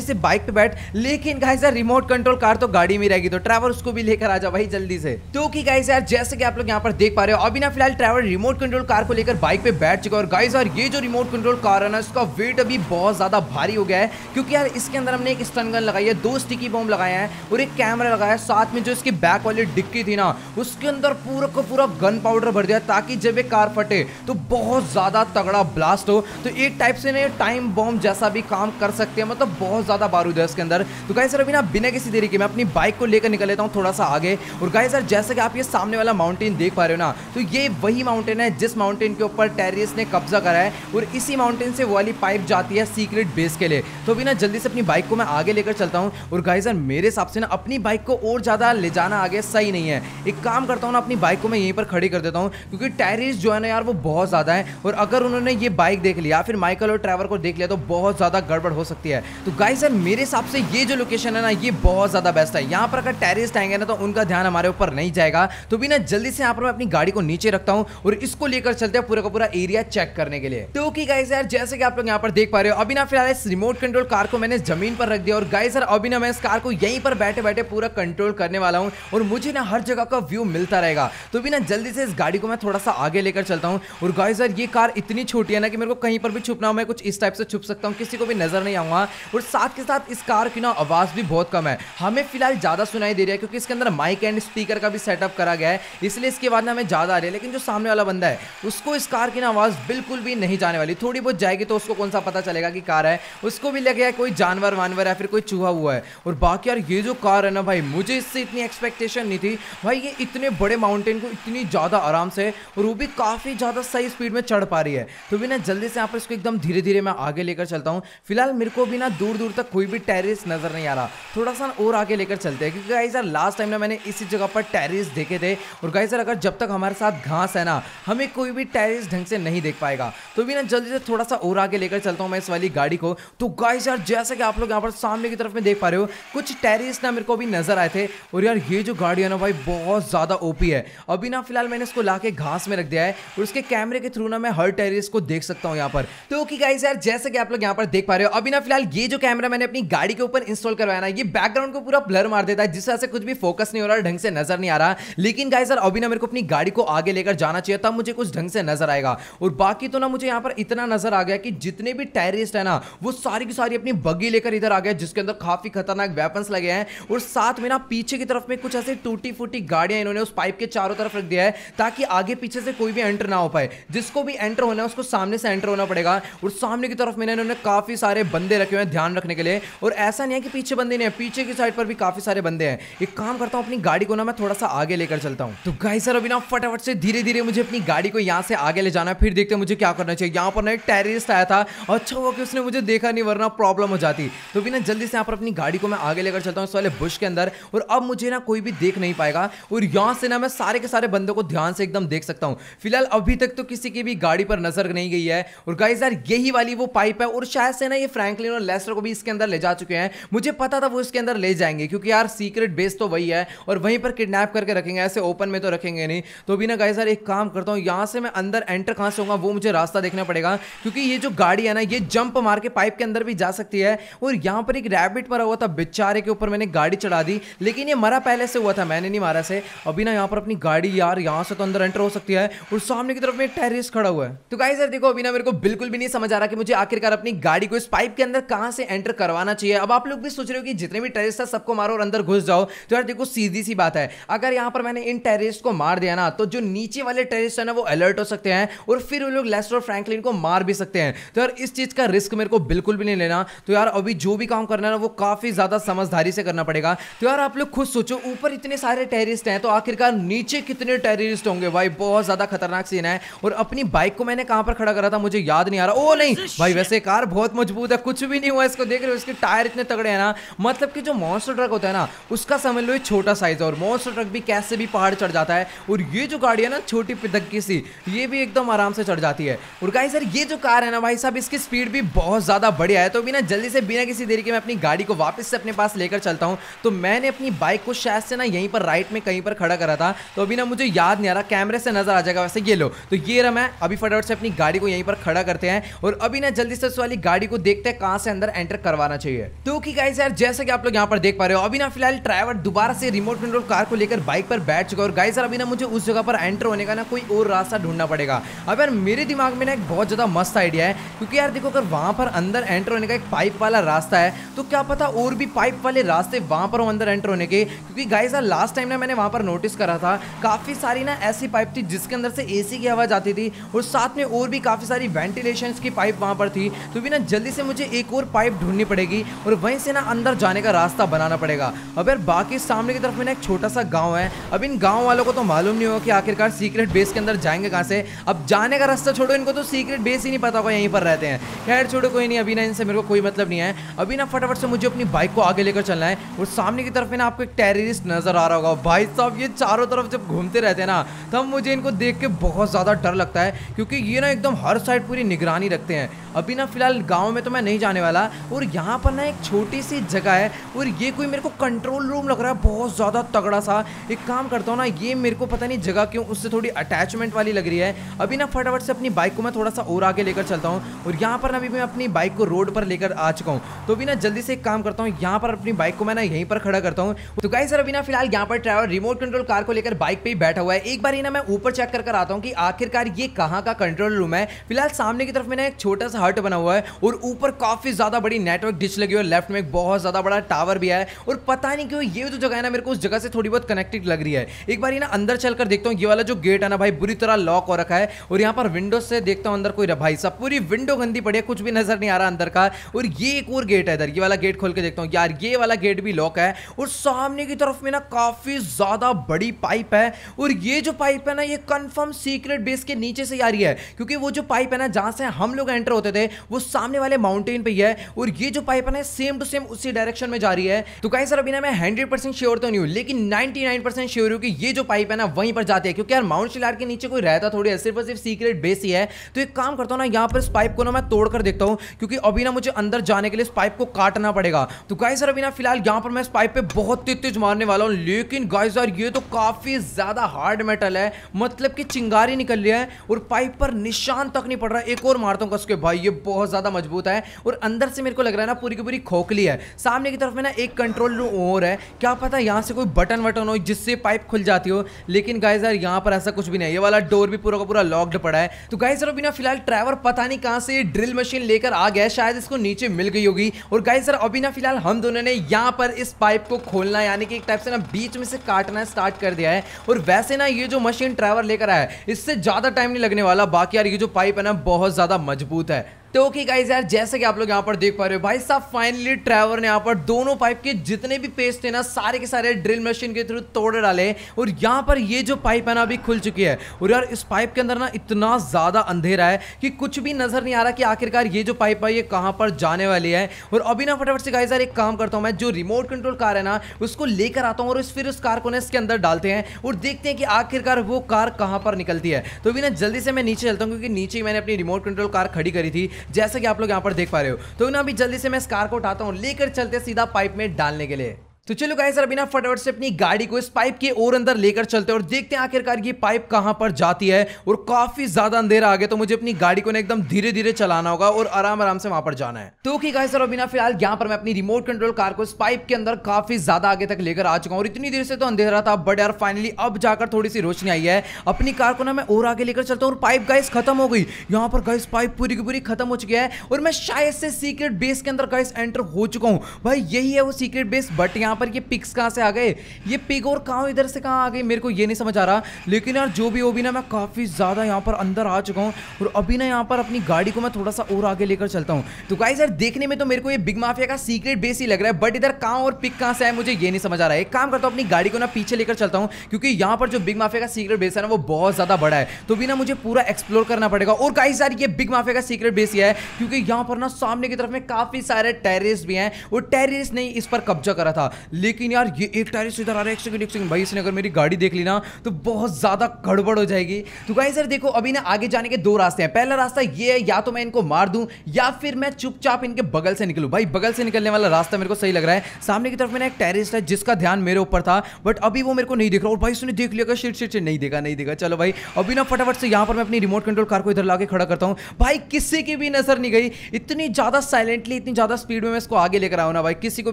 से बाइक पे बैठ, लेकिन गाइस यार रिमोट कंट्रोल कार तो गाड़ी में रहेगी तो ट्रैवर उसको भी लेकर आ जा भाई जल्दी से। तो कि गाइस यार, जैसे कि आप लोग यहाँ पर देख पा रहे हो, अभी ना फ़िलहाल ट्रैवर रिमोट कंट्रोल कार को लेकर बाइक पे बैठ चुका है। और गाइस यार, ये जो रिमोट कंट्रोल कार है ना, इसका वेट अभी बहुत ज़्यादा भारी हो गया है, क्योंकि यार, इसके अंदर हमने एक स्टन गन लगाई है, दो स्टिकी बॉम्ब लगाए हैं और एक कैमरा लगाया है, साथ में जो इसकी बैक वाली डिक्की थी ना, उसके अंदर पूरा का पूरा गन पाउडर भर दिया ताकि जब ये कार फटे तो बहुत ज़्यादा तगड़ा ब्लास्ट हो। तो एक टाइप से ना टाइम बॉम्ब जैसा भी काम कर सकते हैं मतलब बहुत ज़्यादा बारूद है इसके अंदर। तो गाइस अभी ना बिना किसी देरी के मैं अपनी बाइक को लेकर निकल लेता हूँ थोड़ा सा आगे। और गाइस सर जैसे कि आप ये सामने वाला माउंटेन देख पा रहे हो ना तो ये वही माउंटेन है जिस माउंटेन के ऊपर टेरिस ने कब्जा करा है और इसी माउंटेन से वो वाली पाइप जाती है सीक्रेट बेस के लिए। तो अभी ना, जल्दी से अपनी बाइक को मैं आगे लेकर चलता हूँ और सर मेरे हिसाब से ना, अपनी बाइक को और ज़्यादा ले जाना आगे सही नहीं है। एक काम करता हूँ ना, अपनी बाइक को मैं यहीं पर खड़ी कर देता हूँ, क्योंकि टेरिस जो है ना यार, वो बहुत ज़्यादा है और अगर उन्होंने ये बाइक देख लिया, फिर माइकल और ट्रैवर को देख लिया तो बहुत ज़्यादा गड़बड़ हो सकती है। तो सर मेरे हिसाब से ये जो लोकेशन है ना, ये बहुत ज़्यादा बेस्ट है। यहाँ पर अगर टेरिस्ट आएँगे ना तो उनका ध्यान हमारे ऊपर नहीं जाएगा। तो भी ना, जल्दी से यहाँ पर मैं अपनी गाड़ी को नीचे रखता हूँ और इसको लेकर चलते हैं पूरा का पूरा एरिया चेक करने के लिए। तो की गाइस यार, जैसे कि आप लोग यहाँ पर देख पा रहे हो अभी ना फ़िलहाल इस रिमोट कंट्रोल कार को मैंने ज़मीन पर रख दिया और गाइस यार अभी ना मैं इस कार को यहीं पर बैठे बैठे पूरा कंट्रोल करने वाला हूँ और मुझे ना हर जगह का व्यू मिलता रहेगा। तो भी ना, जल्दी से इस गाड़ी को मैं थोड़ा सा आगे लेकर चलता हूँ और गाइस यार, ये कार इतनी छोटी है ना कि मेरे को कहीं पर भी छुपना हो, मैं कुछ इस टाइप से छुप सकता हूँ, किसी को भी नज़र नहीं आऊँगा। और साथ के साथ इस कार की ना आवाज़ भी बहुत कम है। हमें फ़िलहाल ज़्यादा सुनाई दे रहा है क्योंकि इसके अंदर माइक एंड स्पीकर का भी सेटअप करा गया है, इसलिए इसके बाद ना हमें ज़्यादा आ रही है, लेकिन जो सामने वाला बंदा है, उसको इस कार की ना आवाज़ बिल्कुल भी नहीं जाने वाली। थोड़ी बहुत जाएगी तो उसको कौन सा पता चलेगा कि कार है। उसको भी लगे है कोई जानवर वानवर है फिर कोई चूहा हुआ है। और बाकी यार ये जो कार है ना भाई, मुझे इससे इतनी एक्सपेक्टेशन नहीं थी। भाई ये इतने बड़े माउंटेन को इतनी ज़्यादा आराम से और वो भी काफ़ी ज़्यादा सही स्पीड में चढ़ पा रही है। तो भी ना जल्दी से यहाँ पर इसको एकदम धीरे धीरे मैं आगे लेकर चलता हूँ। फ़िलहाल मेरे को भी ना दूर दूर तक कोई भी टेरिस नज़र नहीं आ रहा। थोड़ा सा और आगे लेकर चलते हैं। क्योंकि यार लास्ट टाइम ना मैंने इसी जगह पर टेरिस देखे थे। और सर अगर जब तक हमारे साथ घास है ना, हमें कोई भी टेरिस ढंग से नहीं देख पाएगा। तो भी ना जल्दी से थोड़ा सा और आगे लेकर चलता हूँ मैं इस वाली गाड़ी को। तो गाइस यार, जैसे कि आप लोग यहाँ पर सामने की तरफ़ में देख पा रहे हो, कुछ टेरिस ना मेरे को अभी नज़र आए थे। और यार, ये जो गाड़ी है ना भाई, बहुत ज़्यादा ओपी है। अभी ना फ़िलहाल मैंने इसको ला घास में रख दिया है और उसके कैमरे के थ्रू ना मैं हर टेरिस को देख सकता हूँ यहाँ पर। तो ओके गाइस यार, जैसे कि आप लोग यहाँ पर देख पा रहे हो, अभी ना फ़िलहाल ये जो कैमरा मैंने अपनी गाड़ी के ऊपर इंस्टॉल करवाया ना, ये बैकग्राउंड को पूरा ब्लर मार देता है, जिस तरह से कुछ भी फोकस नहीं हो रहा ढंग से नज़र नहीं आ रहा। लेकिन गाइस सर अभी ना मेरे को अपनी गाड़ी को आगे लेकर जाना चाहिए, तब मुझे कुछ ढंग से नज़र आएगा। और बाकी तो ना मुझे यहाँ पर इतना नज़र आ गया कि जितने भी टेररिस्ट है ना, वो सारी की सारी अपनी बग्गी लेकर इधर आ गए, जिसके अंदर काफ़ी खतरनाक वेपन्स लगे हैं। और साथ में ना, पीछे की तरफ़ में कुछ ऐसे टूटी फूटी गाड़ियाँ इन्होंने उस पाइप के चारों तरफ़ रख दिया है, ताकि आगे पीछे से कोई भी एंटर ना हो पाए। जिसको भी एंटर होना है, उसको सामने से एंटर होना पड़ेगा। और सामने की तरफ़ में इन्होंने काफ़ी सारे बंदे रखे हुए हैं ध्यान रखने के लिए। और ऐसा नहीं है कि पीछे बंदे नहीं है, पीछे की साइड पर भी काफ़ी सारे बंदे हैं। एक काम करता हूँ, अपनी गाड़ी को ना मैं थोड़ा सा आगे लेकर चलता हूँ। तो गाई सर अभी ना फटाफट से धीरे धीरे मुझे अपनी गाड़ी को यहाँ से आगे ले जाना फिर देखते मुझे क्या करना चाहिए। यहाँ पर ना एक टेररिस्ट आया था अच्छा हुआ कि उसने मुझे देखा नहीं, वरना प्रॉब्लम हो जाती। तो भी ना जल्दी से यहाँ पर अपनी गाड़ी को मैं आगे लेकर चलता हूँ, इस वाले बुश के अंदर। और अब मुझे ना कोई भी देख नहीं पाएगा। और यहाँ से ना मैं सारे के सारे बंदों को ध्यान से एकदम देख सकता हूँ। फ़िलहाल अभी तक तो किसी की भी गाड़ी पर नज़र नहीं गई है। और गाइस यार, यही वाली वो पाइप है। और शायद से ना ये फ्रैंकलिन और लेस्टर को भी इसके अंदर ले जा चुके हैं। मुझे पता था वो इसके अंदर ले जाएँगे, क्योंकि यार सीक्रेट बेस तो वही है। और वहीं पर किडनैप करके रखेंगे, ऐसे ओपन में तो रखेंगे नहीं। तो भी ना गाइस यार, एक काम करता हूँ, यहाँ से मैं अंदर एंटर एंटर कहाँ से होगा, वो मुझे रास्ता देखना पड़ेगा। क्योंकि ये जो गाड़ी है ना, ये जंप मार के पाइप के अंदर भी जा सकती है। और यहाँ पर एक रैबिट मरा हुआ था, बेचारे के ऊपर मैंने गाड़ी चढ़ा दी। लेकिन ये मरा पहले से हुआ था, मैंने नहीं मारा से अभी ना यहाँ पर अपनी गाड़ी, यार, यहाँ से तो अंदर एंटर हो सकती है। और सामने की तरफ़ में टेरिस खड़ा हुआ है। तो गाइस यार, देखो, अभी ना मेरे को बिल्कुल भी नहीं समझ आ रहा कि मुझे आखिरकार अपनी गाड़ी को इस पाइप के अंदर कहाँ से एंटर करवाना चाहिए। अब आप लोग भी सोच रहे हो कि जितने भी टेरिस था सबको मारो और अंदर घुस जाओ। तो यार, देखो, सीधी सी बात है। अगर यहाँ पर मैंने इन टेरिस को मार दिया ना तो जो नीचे वाले टेरिस है ना, वो अलर्ट हो सकते हैं। और फिर वो लोग लेस्टर फ्रैंकलिन को मार भी सकते हैं। तो यार इस चीज़ का रिस्क मेरे को बिल्कुल भी नहीं लेना। तो यार अभी जो भी काम करना है ना वो काफ़ी ज़्यादा समझदारी से करना पड़ेगा। तो यार आप लोग खुद सोचो ऊपर इतने सारे टेरिस्ट हैं तो आखिरकार नीचे कितने टेरिस्ट होंगे? भाई बहुत ज़्यादा खतरनाक सीन है। और अपनी बाइक को मैंने कहाँ पर खड़ा करा था मुझे याद नहीं आ रहा। ओ नहीं भाई वैसे कार बहुत मज़बूत है कुछ भी नहीं हुआ इसको देख रहे हो इसके टायर इतने तगड़े हैं ना। मतलब कि जो मॉन्स्टर ट्रक होता है ना उसका समझ लो छोटा साइज़ है और मॉन्स्टर ट्रक भी कैसे भी पहाड़ चढ़ जाता है। और ये जो गाड़ी है ना छोटी पिदक्की सी ये भी एकदम आराम से चढ़ जाती है। और गाई सर ये जो कार है ना भाई साहब, इसकी स्पीड भी बहुत ज़्यादा बढ़िया है। तो बिना, जल्दी से बिना किसी देरी के मैं अपनी गाड़ी को वापस से अपने पास लेकर चलता हूँ। तो मैंने अपनी बाइक को शायद से ना यहीं पर राइट में कहीं पर खड़ा करा था। तो अभी ना मुझे याद नहीं आ रहा कैमरे से नज़र आ जाएगा वैसे, ये लो। तो ये रहा मैं, अभी फटाफट से अपनी गाड़ी को यहीं पर खड़ा करते हैं। और अभी ना जल्दी से उस वाली गाड़ी को देखते हैं, कहाँ से अंदर एंटर करवाना चाहिए। तो कि गाइस यार, जैसे कि आप लोग यहाँ पर देख पा रहे हो, अभी ना फ़िलहाल ड्राइवर दोबारा से रिमोट कंट्रोल कार को लेकर बाइक पर बैठ चुका और गाइस यार, अभी ना मुझे उस जगह पर एंटर होने का ना कोई और रास्ता ढूंढना पड़ेगा। अब यार, मेरे दिमाग में ना एक बहुत ज़्यादा मस्त आइडिया है, क्योंकि यार देखो, अगर वहाँ पर अंदर एंटर होने का एक पाइप वाला रास्ता है तो क्या पता और भी पाइप वाले रास्ते वहाँ पर अंदर एंटर होने के? क्योंकि गाइस यार लास्ट टाइम ना मैंने वहाँ पर नोटिस करा था, काफ़ी सारी ना ऐसी पाइप थी, जिसके अंदर से एसी की आवाज़ आती थी, और साथ में और भी काफ़ी सारी वेंटिलेशन की पाइप वहाँ पर थी तो भी ना जल्दी से मुझे एक और पाइप ढूंढनी पड़ेगी, और वहीं से ना अंदर जाने का रास्ता बनाना पड़ेगा। अब यार, बाकी सामने की तरफ़ में ना एक छोटा सा गाँव है, अब इन गाँव वालों को तो मालूम नहीं होगा कि आखिरकार सीक्रेट बेस के अंदर जाएँगे कहाँ से। अब जाने का रास्ता छोड़ो, इनको तो सीक्रेट बेस ही नहीं पता होगा, यहीं पर रहते हैं। खैर, छोड़ो, कोई नहीं, अभी ना इनसे मेरे को कोई मतलब नहीं है। अभी ना फटाफट से मुझे अपनी बाइक को आगे लेकर चलना है और सामने की तरफ़ में ना आपको एक टेररिस्ट नज़र आ रहा होगा। भाई साहब, ये चारों तरफ़ जब घूमते रहते हैं ना, तब मुझे इनको देख के बहुत ज़्यादा डर लगता है, क्योंकि ये ना एकदम हर साइड पूरी निगरानी रखते हैं। अभी ना फ़िलहाल गाँव में तो मैं नहीं जाने वाला और यहाँ पर ना एक छोटी सी जगह है और ये कोई मेरे को कंट्रोल रूम लग रहा है, बहुत ज़्यादा तगड़ा सा। एक काम करता हूँ ना, ये मेरे को पता नहीं जगह क्यों, उससे थोड़ी अटैचमेंट वाली लग रही है। अभी ना फटाफट से अपनी बाइक को मैं थोड़ा सा और आगे लेकर चलता हूँ और यहाँ पर ना अभी मैं अपनी बाइक को रोड पर लेकर आ चुका हूँ। तो अभी ना जल्दी से एक काम करता हूँ, यहाँ पर अपनी बाइक को मैं ना यहीं पर खड़ा करता हूँ। तो गाई सर, अभी ना फ़िलहाल यहाँ पर ड्राइवर रिमोट कंट्रोल कार को लेकर बाइक पे ही बैठा हुआ है। एक बार ही ना मैं ऊपर चेक कर आता हूँ कि आखिरकार ये कहाँ का कंट्रोल रूम है। फ़िलहाल सामने की तरफ़ में ना एक छोटा सा हट बना हुआ है और ऊपर काफ़ी ज़्यादा बड़ी नेटवर्क डिश लगी हुई है। लेफ़्ट में एक बहुत ज़्यादा बड़ा टावर भी है और पता नहीं क्यों ये जो जगह है ना मेरे को उस जगह से थोड़ी बहुत कनेक्टेड लग रही है। एक बार ही ना अंदर चलकर देखता हूँ, ये वाला जो गेट है ना भाई, बुरी तरह लॉक हो रखा है और यहाँ पर विंडो से देखता हूँ अंदर कोई भाई सब पूरी विंडो गंदी पड़ी है, कुछ भी नज़र नहीं आ रहा अंदर का। और ये एक और गेट है इधर, ये वाला गेट खोल के देखता हूँ। यार, ये वाला गेट भी लॉक है और सामने की तरफ़ में ना काफ़ी ज़्यादा बड़ी पाइप है। और ये जो पाइप है ना, ये कंफर्म सीक्रेट बेस के नीचे से आ रही है, क्योंकि वो जो पाइप है ना, जहाँ से हम लोग एंटर होते थे, वो सामने वाले माउंटेन पे ही है। और ये जो पाइप है ना सेम टू सेम उसी डायरेक्शन में जा रही है। तो कहीं सर, अभी ना मैं हंड्रेड परसेंट श्योर तो नहीं हूँ, लेकिन नाइनटी नाइन परसेंट श्योर हूँ कि ये जो पाइप है ना, वहीं पर जाती है। क्योंकि यार माउंट शिलार के नीचे कोई रहता थोड़ी है सिर्फ़ सिर्फ़ सीक्रेट बेस ही है। तो एक काम करता हूँ ना, यहाँ पर इस पाइप को ना मैं तोड़ कर देखता हूँ, क्योंकि अभी ना मुझे अंदर जाने के लिए इस पाइप को काटना पड़ेगा। तो गाइस सर अभी ना फ़िलहाल यहाँ पर मैं इस पाइप पे बहुत तेज तेज मारने वाला हूँ, लेकिन गाइस यार ये तो काफ़ी ज़्यादा हार्ड मेटल है। मतलब कि चिंगारी निकल रही है, और पाइप पर निशान तक नहीं पड़ रहा। एक और मारता हूँ कसके भाई, ये बहुत ज़्यादा मज़बूत है, और अंदर से मेरे को लग रहा है ना पूरी की पूरी खोखली है। सामने की तरफ़ में ना एक कंट्रोल रूम और है। क्या पता यहाँ से कोई बटन वटन हो जिससे पाइप खुल जाती हो, लेकिन गाइस यार यहाँ पर ऐसा कुछ भी नहीं है। ये वाला डोर भी पूरा का पूरा लॉक्ड पड़ा है। तो गाइज़ सर, अभी ना फ़िलहाल ड्राइवर पता नहीं कहाँ से ड्रिल मशीन लेकर आ गया शायद इसको नीचे मिल गई होगी। और गाइज़ सर, अभी ना फ़िलहाल हम दोनों ने यहाँ पर इस पाइप को खोलना यानी कि एक टाइप से ना बीच में से काटना स्टार्ट कर दिया है। और वैसे ना ये जो मशीन ड्राइवर लेकर आया है, इससे ज़्यादा टाइम नहीं लगने वाला। बाकी यार, ये जो पाइप है ना, बहुत ज़्यादा मज़बूत है। तो ओके गाइज़ यार, जैसे कि आप लोग यहाँ पर देख पा रहे हो, भाई साहब फाइनली ट्रैवर ने यहाँ पर दोनों पाइप के जितने भी पेस्ट थे ना, सारे के सारे ड्रिल मशीन के थ्रू तोड़ डाले और यहाँ पर ये जो पाइप है ना, अभी खुल चुकी है। और यार, इस पाइप के अंदर ना इतना ज़्यादा अंधेरा है कि कुछ भी नज़र नहीं आ रहा कि आखिरकार ये जो पाइप है, ये कहाँ पर जाने वाली है। और अभी ना फटाफट से गाइज़ यार, एक काम करता हूँ मैं, जो रिमोट कंट्रोल कार है ना, उसको लेकर आता हूँ और फिर उस कार को ना इसके अंदर डालते हैं और देखते हैं कि आखिरकार वो कार कहाँ पर निकलती है। तो अभी ना जल्दी से मैं नीचे चलता हूँ, क्योंकि नीचे मैंने अपनी रिमोट कंट्रोल कार खड़ी करी थी। जैसा कि आप लोग यहाँ पर देख पा रहे हो। तो ना, अभी जल्दी से मैं इस कार को उठाता हूँ, लेकर चलते सीधा पाइप में डालने के लिए। तो चलो गाइस अभी ना फटाफट से अपनी गाड़ी को इस पाइप के और अंदर लेकर चलते हैं और देखते हैं आखिरकार ये पाइप कहाँ पर जाती है और काफ़ी ज़्यादा अंधेरा आ गया तो मुझे अपनी गाड़ी को ना एकदम धीरे धीरे चलाना होगा और आराम आराम से वहाँ पर जाना है। तो ओके गाइस अभी ना फ़िलहाल यहाँ पर मैं अपनी रिमोट कंट्रोल कार को इस पाइप के अंदर काफ़ी ज़्यादा आगे तक लेकर आ चुका हूँ और इतनी देर से तो अंधेरा था बट यार फाइनली अब जाकर थोड़ी सी रोशनी आई है। अपनी कार को ना मैं और आगे लेकर चलता हूँ और पाइप गाइस खत्म हो गई। यहाँ पर गाइस पाइप पूरी की पूरी खत्म हो चुकी है और मैं शायद से सीक्रेट बेस के अंदर गाइस एंटर हो चुका हूँ। भाई यही है वो सीक्रेट बेस बट यहाँ पर ये पिक्स कहाँ से आ गए? ये पिग और कहाँ इधर से कहाँ आ गए मेरे को ये नहीं समझ आ रहा। लेकिन यार, जो भी हो भी ना मैं काफ़ी ज़्यादा यहाँ पर अंदर आ चुका हूँ और अभी ना यहाँ पर अपनी गाड़ी को मैं थोड़ा सा और आगे लेकर चलता हूँ। तो गाइस यार, देखने में तो मेरे को ये बिग माफिया का सीक्रेट बेस ही लग रहा है बट इधर कहाँ और पिक कहाँ से आए, मुझे ये नहीं समझ आ रहा है। एक काम करता हूँ, अपनी गाड़ी को ना पीछे लेकर चलता हूँ, क्योंकि यहाँ पर जो बिग माफिया का सीक्रेट बेस है ना, वो बहुत ज़्यादा बड़ा है। तो भी ना मुझे पूरा एक्सप्लोर करना पड़ेगा। और गाइस यार, ये बिग माफिया का सीक्रेट बेस ही है, क्योंकि यहाँ पर ना सामने की तरफ़ में काफ़ी सारे टेररिस्ट भी हैं। और टेररिस्ट ने इस पर कब्जा करा था। लेकिन यार, ये एक टेरिस इधर आ रहा है, एक सेकंड एक सेकंड भाई, इसने अगर मेरी गाड़ी देख ली ना तो बहुत ज़्यादा गड़बड़ हो जाएगी। तो गाइस यार देखो, अभी ना आगे जाने के दो रास्ते हैं। पहला रास्ता ये है, या तो मैं इनको मार दूँ, या फिर मैं चुपचाप इनके बगल से निकलूं। भाई, बगल से निकलने वाला रास्ता मेरे को सही लग रहा है। सामने की तरफ़ में एक टेरिस्ट है, जिसका ध्यान मेरे ऊपर था बट अभी वो मेरे को नहीं देख रहा। और भाई, उसने देख लिया शिट शिट नहीं देखा नहीं देखा। चलो भाई, अभी ना फटाफट से यहाँ पर मैं अपनी रिमोट कंट्रोल कार को इधर लाके खड़ा करता हूँ। भाई, किसी की भी नज़र नहीं गई। इतनी ज़्यादा साइलेंटली इतनी ज़्यादा स्पीड में मैं इसको आगे लेकर आऊँ ना भाई, किसी को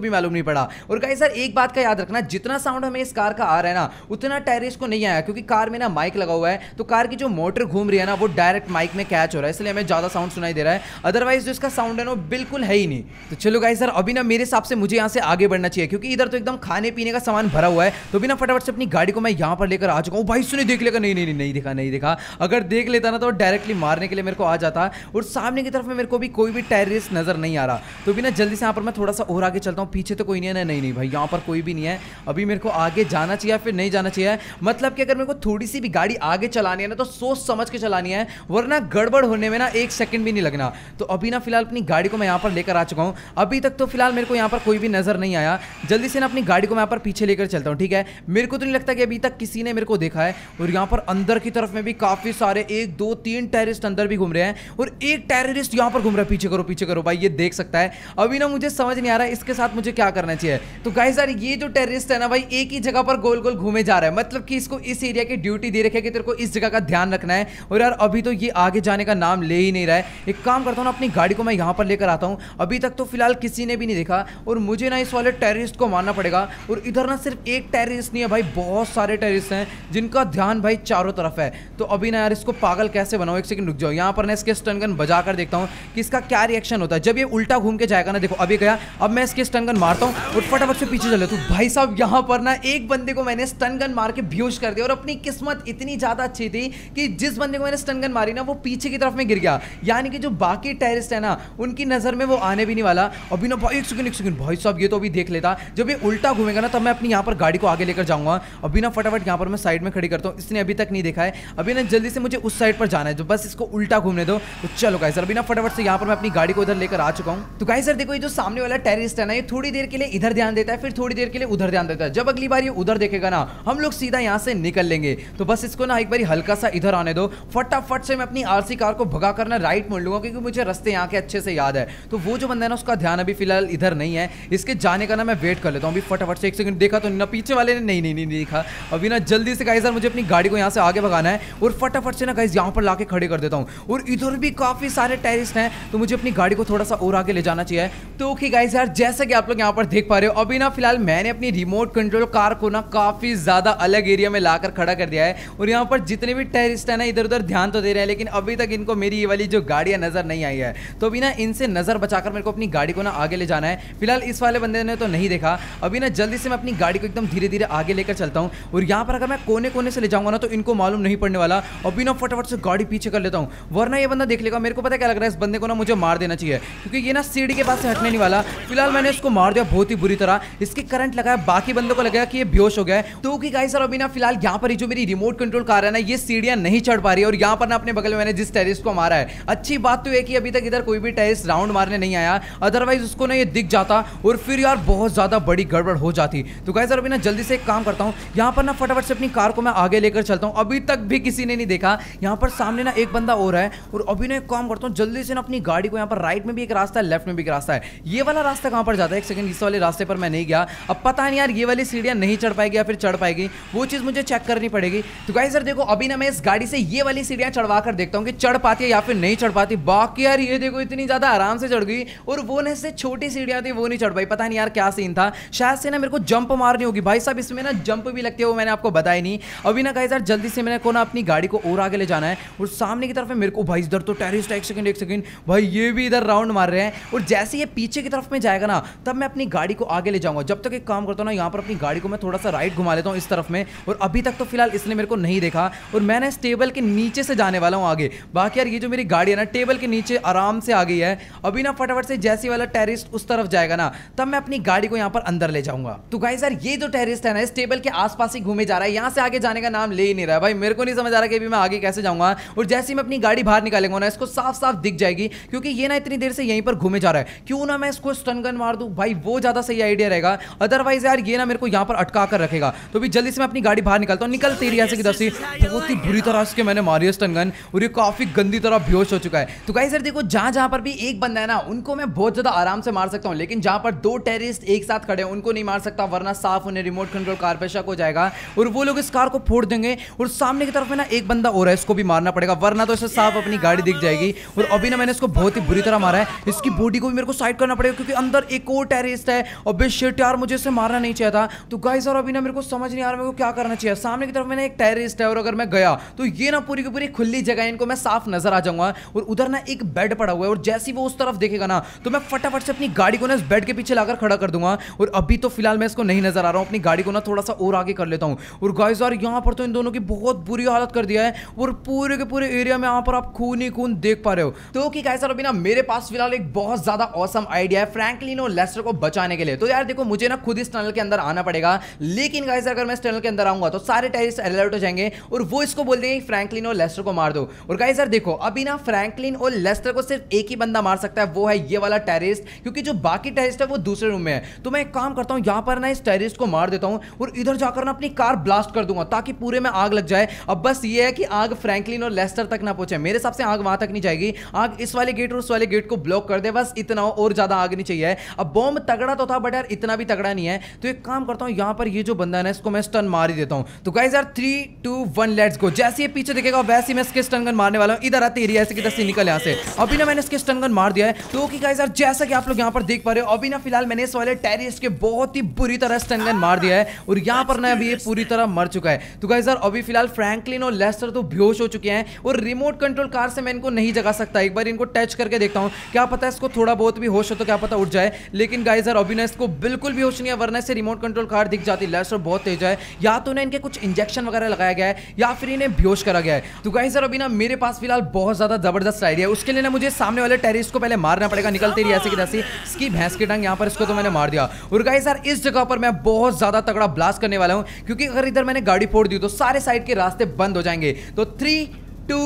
भी मालूम नहीं पड़ा। और गाइस सर, एक बात का याद रखना, जितना साउंड हमें इस कार का आ रहा है ना, उतना टेरिस को नहीं आया, क्योंकि कार में ना माइक लगा हुआ है तो कार की जो मोटर घूम रही है ना, वो डायरेक्ट माइक में कैच हो रहा है, इसलिए हमें ज़्यादा साउंड सुनाई दे रहा है। अदरवाइज़ जो इसका साउंड है ना बिल्कुल है ही नहीं। तो चलो गाइस सर, अभी ना मेरे हिसाब से मुझे यहाँ से आगे बढ़ना चाहिए, क्योंकि इधर तो एकदम खाने पीने का सामान भरा हुआ है तो बिना फटाफट से अपनी गाड़ी को मैं यहाँ पर लेकर आ चुका हूँ। भाई सुने देख लेगा? नहीं नहीं नहीं देखा नहीं देखा। अगर देख लेता ना तो डायरेक्टली मारने के लिए मेरे को आ जाता, और सामने की तरफ़ में मेरे को भी कोई भी टेररिस्ट नज़र नहीं आ रहा। तो बिना जल्दी से यहाँ पर मैं थोड़ा सा और आगे चलता हूँ, पीछे तो कोई नहीं है नहीं नहीं भाई यहाँ पर कोई भी नहीं है। अभी मेरे को आगे जाना चाहिए फिर नहीं जाना चाहिए। मतलब कि अगर मेरे को थोड़ी सी भी गाड़ी आगे चलानी है ना तो सोच समझ के चलानी है, वरना गड़बड़ होने में ना एक सेकंड भी नहीं लगना। तो अभी ना फ़िलहाल अपनी गाड़ी को मैं यहाँ पर लेकर आ चुका हूँ। अभी तक तो फ़िलहाल मेरे को यहाँ पर कोई भी नज़र नहीं आया। जल्दी से ना अपनी गाड़ी को मैं यहाँ पर पीछे लेकर चलता हूँ, ठीक है? मेरे को तो नहीं लगता कि अभी तक किसी ने मेरे को देखा है। और यहाँ पर अंदर की तरफ़ में भी काफ़ी सारे एक, दो, तीन टेररिस्ट अंदर भी घूम रहे हैं। और एक टेररिस्ट यहाँ पर घूम रहा है। पीछे करो पीछे करो, भाई, ये देख सकता है। अभी ना मुझे समझ नहीं आ रहा है, इसके साथ मुझे क्या करना चाहिए? तो गाइस यार, ये जो टेररिस्ट है ना भाई, एक ही जगह पर गोल गोल घूमे जा रहा है। मतलब कि इसको इस एरिया की ड्यूटी दे रखी है कि तेरे को इस जगह का ध्यान रखना है। और यार, अभी तो ये आगे जाने का नाम ले ही नहीं रहा है। एक काम करता हूँ ना, अपनी गाड़ी को मैं यहाँ पर लेकर आता हूँ। अभी तक तो फ़िलहाल किसी ने भी नहीं देखा। और मुझे ना इस वाले टेररिस्ट को मारना पड़ेगा। और इधर ना सिर्फ़ एक टेररिस्ट नहीं है भाई, बहुत सारे टेररिस्ट हैं, जिनका ध्यान भाई चारों तरफ़ है। तो अभी ना यार, इसको पागल कैसे बनाओ एक सेकंड रुक जाओ। यहाँ पर ना इसके स्टन गन बजा कर देखता हूँ कि इसका क्या रिएक्शन होता है। जब ये उल्टा घूम के जाएगा ना, देखो, अभी गया। अब मैं इसके स्टन गन मारता हूँ और फटाफट से पीछे चले तो भाई साहब, यहाँ पर ना एक बंदे को मैंने स्टन गन मार के बेहोश कर दिया और अपनी किस्मत इतनी ज़्यादा अच्छी थी कि जिस बंदे को मैंने स्टन गन मारी ना, वो पीछे की तरफ़ में गिर गया। यानी कि जो बाकी टेरिस्ट है ना, उनकी नज़र में वो आने भी नहीं वाला। अभी ना एक सेकंड एक सेकंड भाई साहब, ये तो अभी देख लेता। जब ये उल्टा घूमेगा ना, तब मैं अपनी यहाँ पर गाड़ी को आगे लेकर जाऊँगा। अभी ना फटाफट यहाँ पर मैं साइड में खड़ी करता हूँ। इसने अभी तक नहीं देखा है। अभी ना जल्दी से मुझे उस साइड पर जाना है। जो बस इसको उल्टा घूमने दो। तो चलो गाइस अभी ना फटाफट से यहाँ पर मैं अपनी गाड़ी को इधर लेकर आ चुका हूँ। तो गाइस सर देखो, ये जो सामने वाला टेरिस्ट है ना, ये थोड़ी देर के लिए इधर ध्यान देता है। फिर थोड़ी देर के लिए उधर ध्यान देता है। जब अगली बार ये उधर देखेगा ना, हम लोग सीधा यहाँ से निकल लेंगे। तो बस इसको ना एक बार हल्का सा इधर आने दो। फटाफट से मैं अपनी आरसी कार को भगा कर ना राइट मोड़ लूँगा, क्योंकि मुझे रस्ते यहाँ के अच्छे से याद है। तो वो जो बंदा है ना, उसका ध्यान अभी फ़िलहाल इधर नहीं है। इसके जाने का ना मैं वेट कर लेता हूँ। अभी फटाफट से एक सेकंड देखा तो ना पीछे वाले ने, नहीं नहीं देखा। अभी ना जल्दी से गाइस मुझे अपनी गाड़ी को यहाँ से आगे भगाना है और फटाफट से ना गाइस यहाँ पर लाके खड़े कर देता हूँ। और इधर भी काफ़ी सारे टेरिस्ट हैं तो मुझे अपनी गाड़ी को थोड़ा सा और आगे ले जाना चाहिए। तो ओके गाइस यार, जैसा कि आप लोग यहाँ पर देख पा रहे हो, अभी ना फ़िलहाल मैंने अपनी रिमोट कंट्रोल कार को ना काफ़ी ज़्यादा अलग एरिया में लाकर खड़ा कर दिया है और यहाँ पर जितने भी टेरिस्ट है ना इधर उधर ध्यान तो दे रहे हैं, लेकिन अभी तक इनको मेरी ये वाली जो गाड़ियाँ नज़र नहीं आई है। तो अभी ना इनसे नज़र बचाकर मेरे को अपनी गाड़ी को ना आगे ले जाना है। फ़िलहाल इस वाले बंदे ने तो नहीं देखा। अभी ना जल्दी से मैं अपनी गाड़ी को एकदम धीरे धीरे आगे लेकर चलता हूँ और यहाँ पर अगर मैं कोने कोने से ले जाऊँगा ना तो इनको मालूम नहीं पड़ने वाला। अभी ना फटाफट से गाड़ी पीछे कर लेता हूँ, वरना ये बंदा देख लेगा। मेरे को पता क्या लग रहा है, इस बंदे को ना मुझे मार देना चाहिए, क्योंकि ये ना सीढ़ी के पास से हटने नहीं वाला। फ़िलहाल मैंने इसको मार दिया बहुत ही बुरी तरह। इसके करंट लगाया बाकी बंदों को लगा कि ये बेहोश हो गया तो कि गाइस सर अभी ना फ़िलहाल यहाँ पर जो मेरी रिमोट कंट्रोल कार है ना, ये सीढ़ियाँ नहीं चढ़ पा रही है और यहाँ पर ना अपने बगल में मैंने जिस टेरिस को मारा है। अच्छी बात तो है कि अभी तक इधर कोई भी टेरिस राउंड मारने नहीं आया अदरवाइज़ उसको ना ये दिख जाता और फिर यार बहुत ज़्यादा बड़ी गड़बड़ हो जाती। तो गाइस सर अभी ना जल्दी से एक काम करता हूँ, यहाँ पर ना फटाफट से अपनी कार को मैं आगे लेकर चलता हूँ। अभी तक भी किसी ने नहीं देखा, यहाँ पर सामने ना एक बंदा और है और अभी ना एक काम करता हूँ, जल्दी से ना अपनी गाड़ी को यहाँ पर राइट में भी एक रास्ता है लेफ़्ट में भी एक रास्ता है। ये वाला रास्ता कहाँ पर जाता है? एक सेकंड इस वाले रास्ते पर मैं नहीं नहीं गया। अब पता नहीं यार, ये वाली सीढ़ियाँ नहीं चढ़ पाएगी या फिर चढ़ पाएगी, वो चीज़ मुझे चेक करनी पड़ेगी। तो गाइस सर देखो, अभी ना मैं इस गाड़ी से ये वाली सीढ़ियाँ चढ़वा कर देखता हूँ कि चढ़ पाती है या फिर नहीं चढ़ पाती। बाकी यार, ये देखो, इतनी ज़्यादा आराम से चढ़ गई और वो ना इससे छोटी सीढ़ियाँ थी, वो नहीं चढ़ पाई। पता नहीं यार क्या सीन था। शायद से ना मेरे को जंप मारनी होगी। भाई साहब, इसमें ना जंप भी लगती है, वो मैंने आपको बताया नहीं। अभी ना गाइस यार जल्दी से मैंने को ना अपनी गाड़ी को और आगे ले जाना है और सामने की तरफ़ मेरे को। भाई, इधर तो टेरिस्ट एक सेकंड एक सेकंड भाई, ये भी इधर राउंड मार रहे हैं। और जैसे ये पीछे की तरफ़ में जाएगा ना, तब मैं अपनी गाड़ी को आगे ले जाऊँगा। जब तक एक काम करता हूँ ना, यहाँ पर अपनी गाड़ी को मैं थोड़ा सा राइट घुमा लेता हूँ इस तरफ़ में, और अभी तक तो फ़िलहाल इसने मेरे को नहीं देखा, और मैंने टेबल के नीचे से जाने वाला हूँ आगे। बाकी यार, ये जो मेरी गाड़ी है ना, टेबल के नीचे आराम से आ गई है। अभी ना फटाफट से जैसी वाला टेरिस्ट उस तरफ़ जाएगा ना, तब मैं अपनी गाड़ी को यहाँ पर अंदर ले जाऊँगा। तो गाइस यार, ये जो टेरिस्ट है ना, इस टेबल के आसपास ही घूमे जा रहा है। यहाँ से आगे जाने का नाम ले ही नहीं रहा है। भाई, मेरे को नहीं समझ आ रहा कि अभी मैं आगे कैसे जाऊँगा, और जैसे मैं अपनी गाड़ी बाहर निकालेंगे ना, इसको साफ़ साफ़ दिख जाएगी, क्योंकि ये ना इतनी देर से यहीं पर घूमे जा रहा है। क्यों ना मैं इसको स्टन गन मार दूँ? भाई, वो ज़्यादा सही आइडिया अदरवाइज़ यार ये ना मेरे को यहाँ पर अटका कर रखेगा। तो भी जल्दी से मैं अपनी गाड़ी बाहर निकलता हूँ। निकल तेरी ऐसे की दसी बहुत ही बुरी तरह से मैंने मारी है स्टन गन और ये काफ़ी गंदी तरह बेहोश हो चुका है। तो गाइस यार देखो, जहाँ जहाँ पर भी एक बंदा है ना, उनको मैं बहुत ज़्यादा आराम से मार सकता हूँ। लेकिन जहाँ पर दो टेररिस्ट एक साथ खड़े हैं, उनको नहीं मार सकता, वरना साफ़ उन्हें रिमोट कंट्रोल कार पे शक हो जाएगा और वो लोग इस कार को फोड़ देंगे और सामने की तरफ़ में ना एक बंदा और है, इसको भी मारना पड़ेगा, वरना तो इसे साफ़ अपनी गाड़ी दिख जाएगी। और अभी ना मैंने इसको बहुत ही बुरी तरह मारा है। इसकी बॉडी को भी मेरे को साइड करना पड़ेगा क्योंकि अंदर एक और टेररिस्ट है और बे शिट यार, मुझे इसे मारना नहीं चाहिए था। तो गाइस और अभी ना मेरे को समझ नहीं आ रहा, मेरे को क्या करना चाहिए। सामने की तरफ़ मैंने एक टेररिस्ट है और अगर मैं गया तो ये ना पूरी की पूरी खुली जगह इनको मैं साफ़ नज़र आ जाऊँगा और उधर ना एक बेड पड़ा हुआ है और जैसे वो उस तरफ़ देखेगा ना तो मैं फटाफट से अपनी गाड़ी को ना इस बेड के पीछे लाकर खड़ा कर दूँगा और अभी तो फ़िलहाल मैं इसको नहीं नज़र आ रहा हूँ, अपनी गाड़ी को ना थोड़ा सा और आगे कर लेता हूँ। और गाइस यार यहाँ पर तो इन दोनों की बहुत बुरी हालत कर दिया है और पूरे के पूरे एरिया में यहाँ पर आप खून ही खून देख पा रहे हो। तो कि गाइस अभी ना मेरे पास फ़िलहाल एक बहुत ज़्यादा औसम आइडिया है फ्रैंकलिन और लेस्टर को बचाने के लिए। तो यार देखो मुझे ना खुद इस टनल के अंदर आना पड़ेगा। लेकिन गाइस अगर मैं इस टनल के अंदर आऊँगा तो सारे टेरिस्ट अलर्ट हो जाएँगे और वो इसको बोल देंगे फ्रैंकलिन और लेस्टर को मार दो। और गाइस यार देखो, अभी ना फ्रैंकलिन और लेस्टर को सिर्फ़ एक ही बंदा मार सकता है, वो है ये वाला टेरिस्ट क्योंकि जो बाकी टेरिस्ट है, वो दूसरे रूम में है। तो मैं एक काम करता हूँ, यहाँ पर ना इस टेरिस्ट को मार देता हूँ और इधर जाकर ना अपनी कार ब्लास्ट कर दूँगा, ताकि पूरे में आग लग जाए। अब बस ये है कि आग फ्रैंकलिन और लेस्टर तक ना पहुँचे। मेरे हिसाब से आग वहाँ तक नहीं जाएगी। आग इस वाले गेट और उस वाले गेट को ब्लॉक कर दे, बस इतना और ज़्यादा आग नहीं चाहिए। अब बॉम्ब तगड़ा तो था बट यार इतना भी तगड़ा नहीं है। तो एक काम करता हूँ, यहाँ पर ये जो बंदा ना, इसको मैं स्टन मार ही देता हूँ। तो गाइज़ यार three two one let's go जैसे ये पीछे देखेगा, वैसे ही मैं इसके स्टन गन मारने वाला हूँ। इधर आते एरिया ऐसे किधर से निकल यहाँ से। अभी ना मैंने इसके स्टन गन मार दिया है। तो कि गाइज़ यार, जैसा कि आप लोग यहाँ पर देख पा रहे हो, अभी ना फ़िलहाल मैंने इस वाले टेरिस्ट के बहुत ही बुरी तरह स्टन गन मार दिया है। और यहाँ पर ना अभी ये पूरी तरह मर चुका है। तो गाइज़ यार, अभी फ़िलहाल फ्रैंकलिन और लेस्टर तो बेहोश हो चुके हैं और रिमोट कंट्रोल कार से मैं इनको नहीं जगा सकता। एक बार इनको टच करके देखता हूँ। क्या पता इसको थोड़ा बहुत भी होश हो तो क्या पता उठ जाए। लेकिन गाइज़ यार, अभी ना इसको बिल्कुल भी होश नहीं है, वरना से रिमोट कंट्रोल कार दिख जाती लेस्टर बहुत तेज है। या तो ना इनके कुछ इंजेक्शन वगैरह लगाया गया है, या फिर इन्हें बेहोश करा गया है। तो गाइज़ सर अभी ना मेरे पास फ़िलहाल बहुत ज़्यादा ज़बरदस्त आइडिया है। उसके लिए ना मुझे सामने वाले टेरिस्ट को पहले मारना पड़ेगा, निकलते रही ऐसे की इसकी भैंस की टंग यहाँ पर इसको तो मैंने मार दिया। और गाइज़ यार इस जगह पर मैं बहुत ज़्यादा तगड़ा ब्लास्ट करने वाला हूँ, क्योंकि अगर इधर मैंने गाड़ी फोड़ दी तो सारे साइड के रास्ते बंद हो जाएँगे। तो three two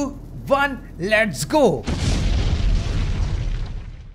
one let's go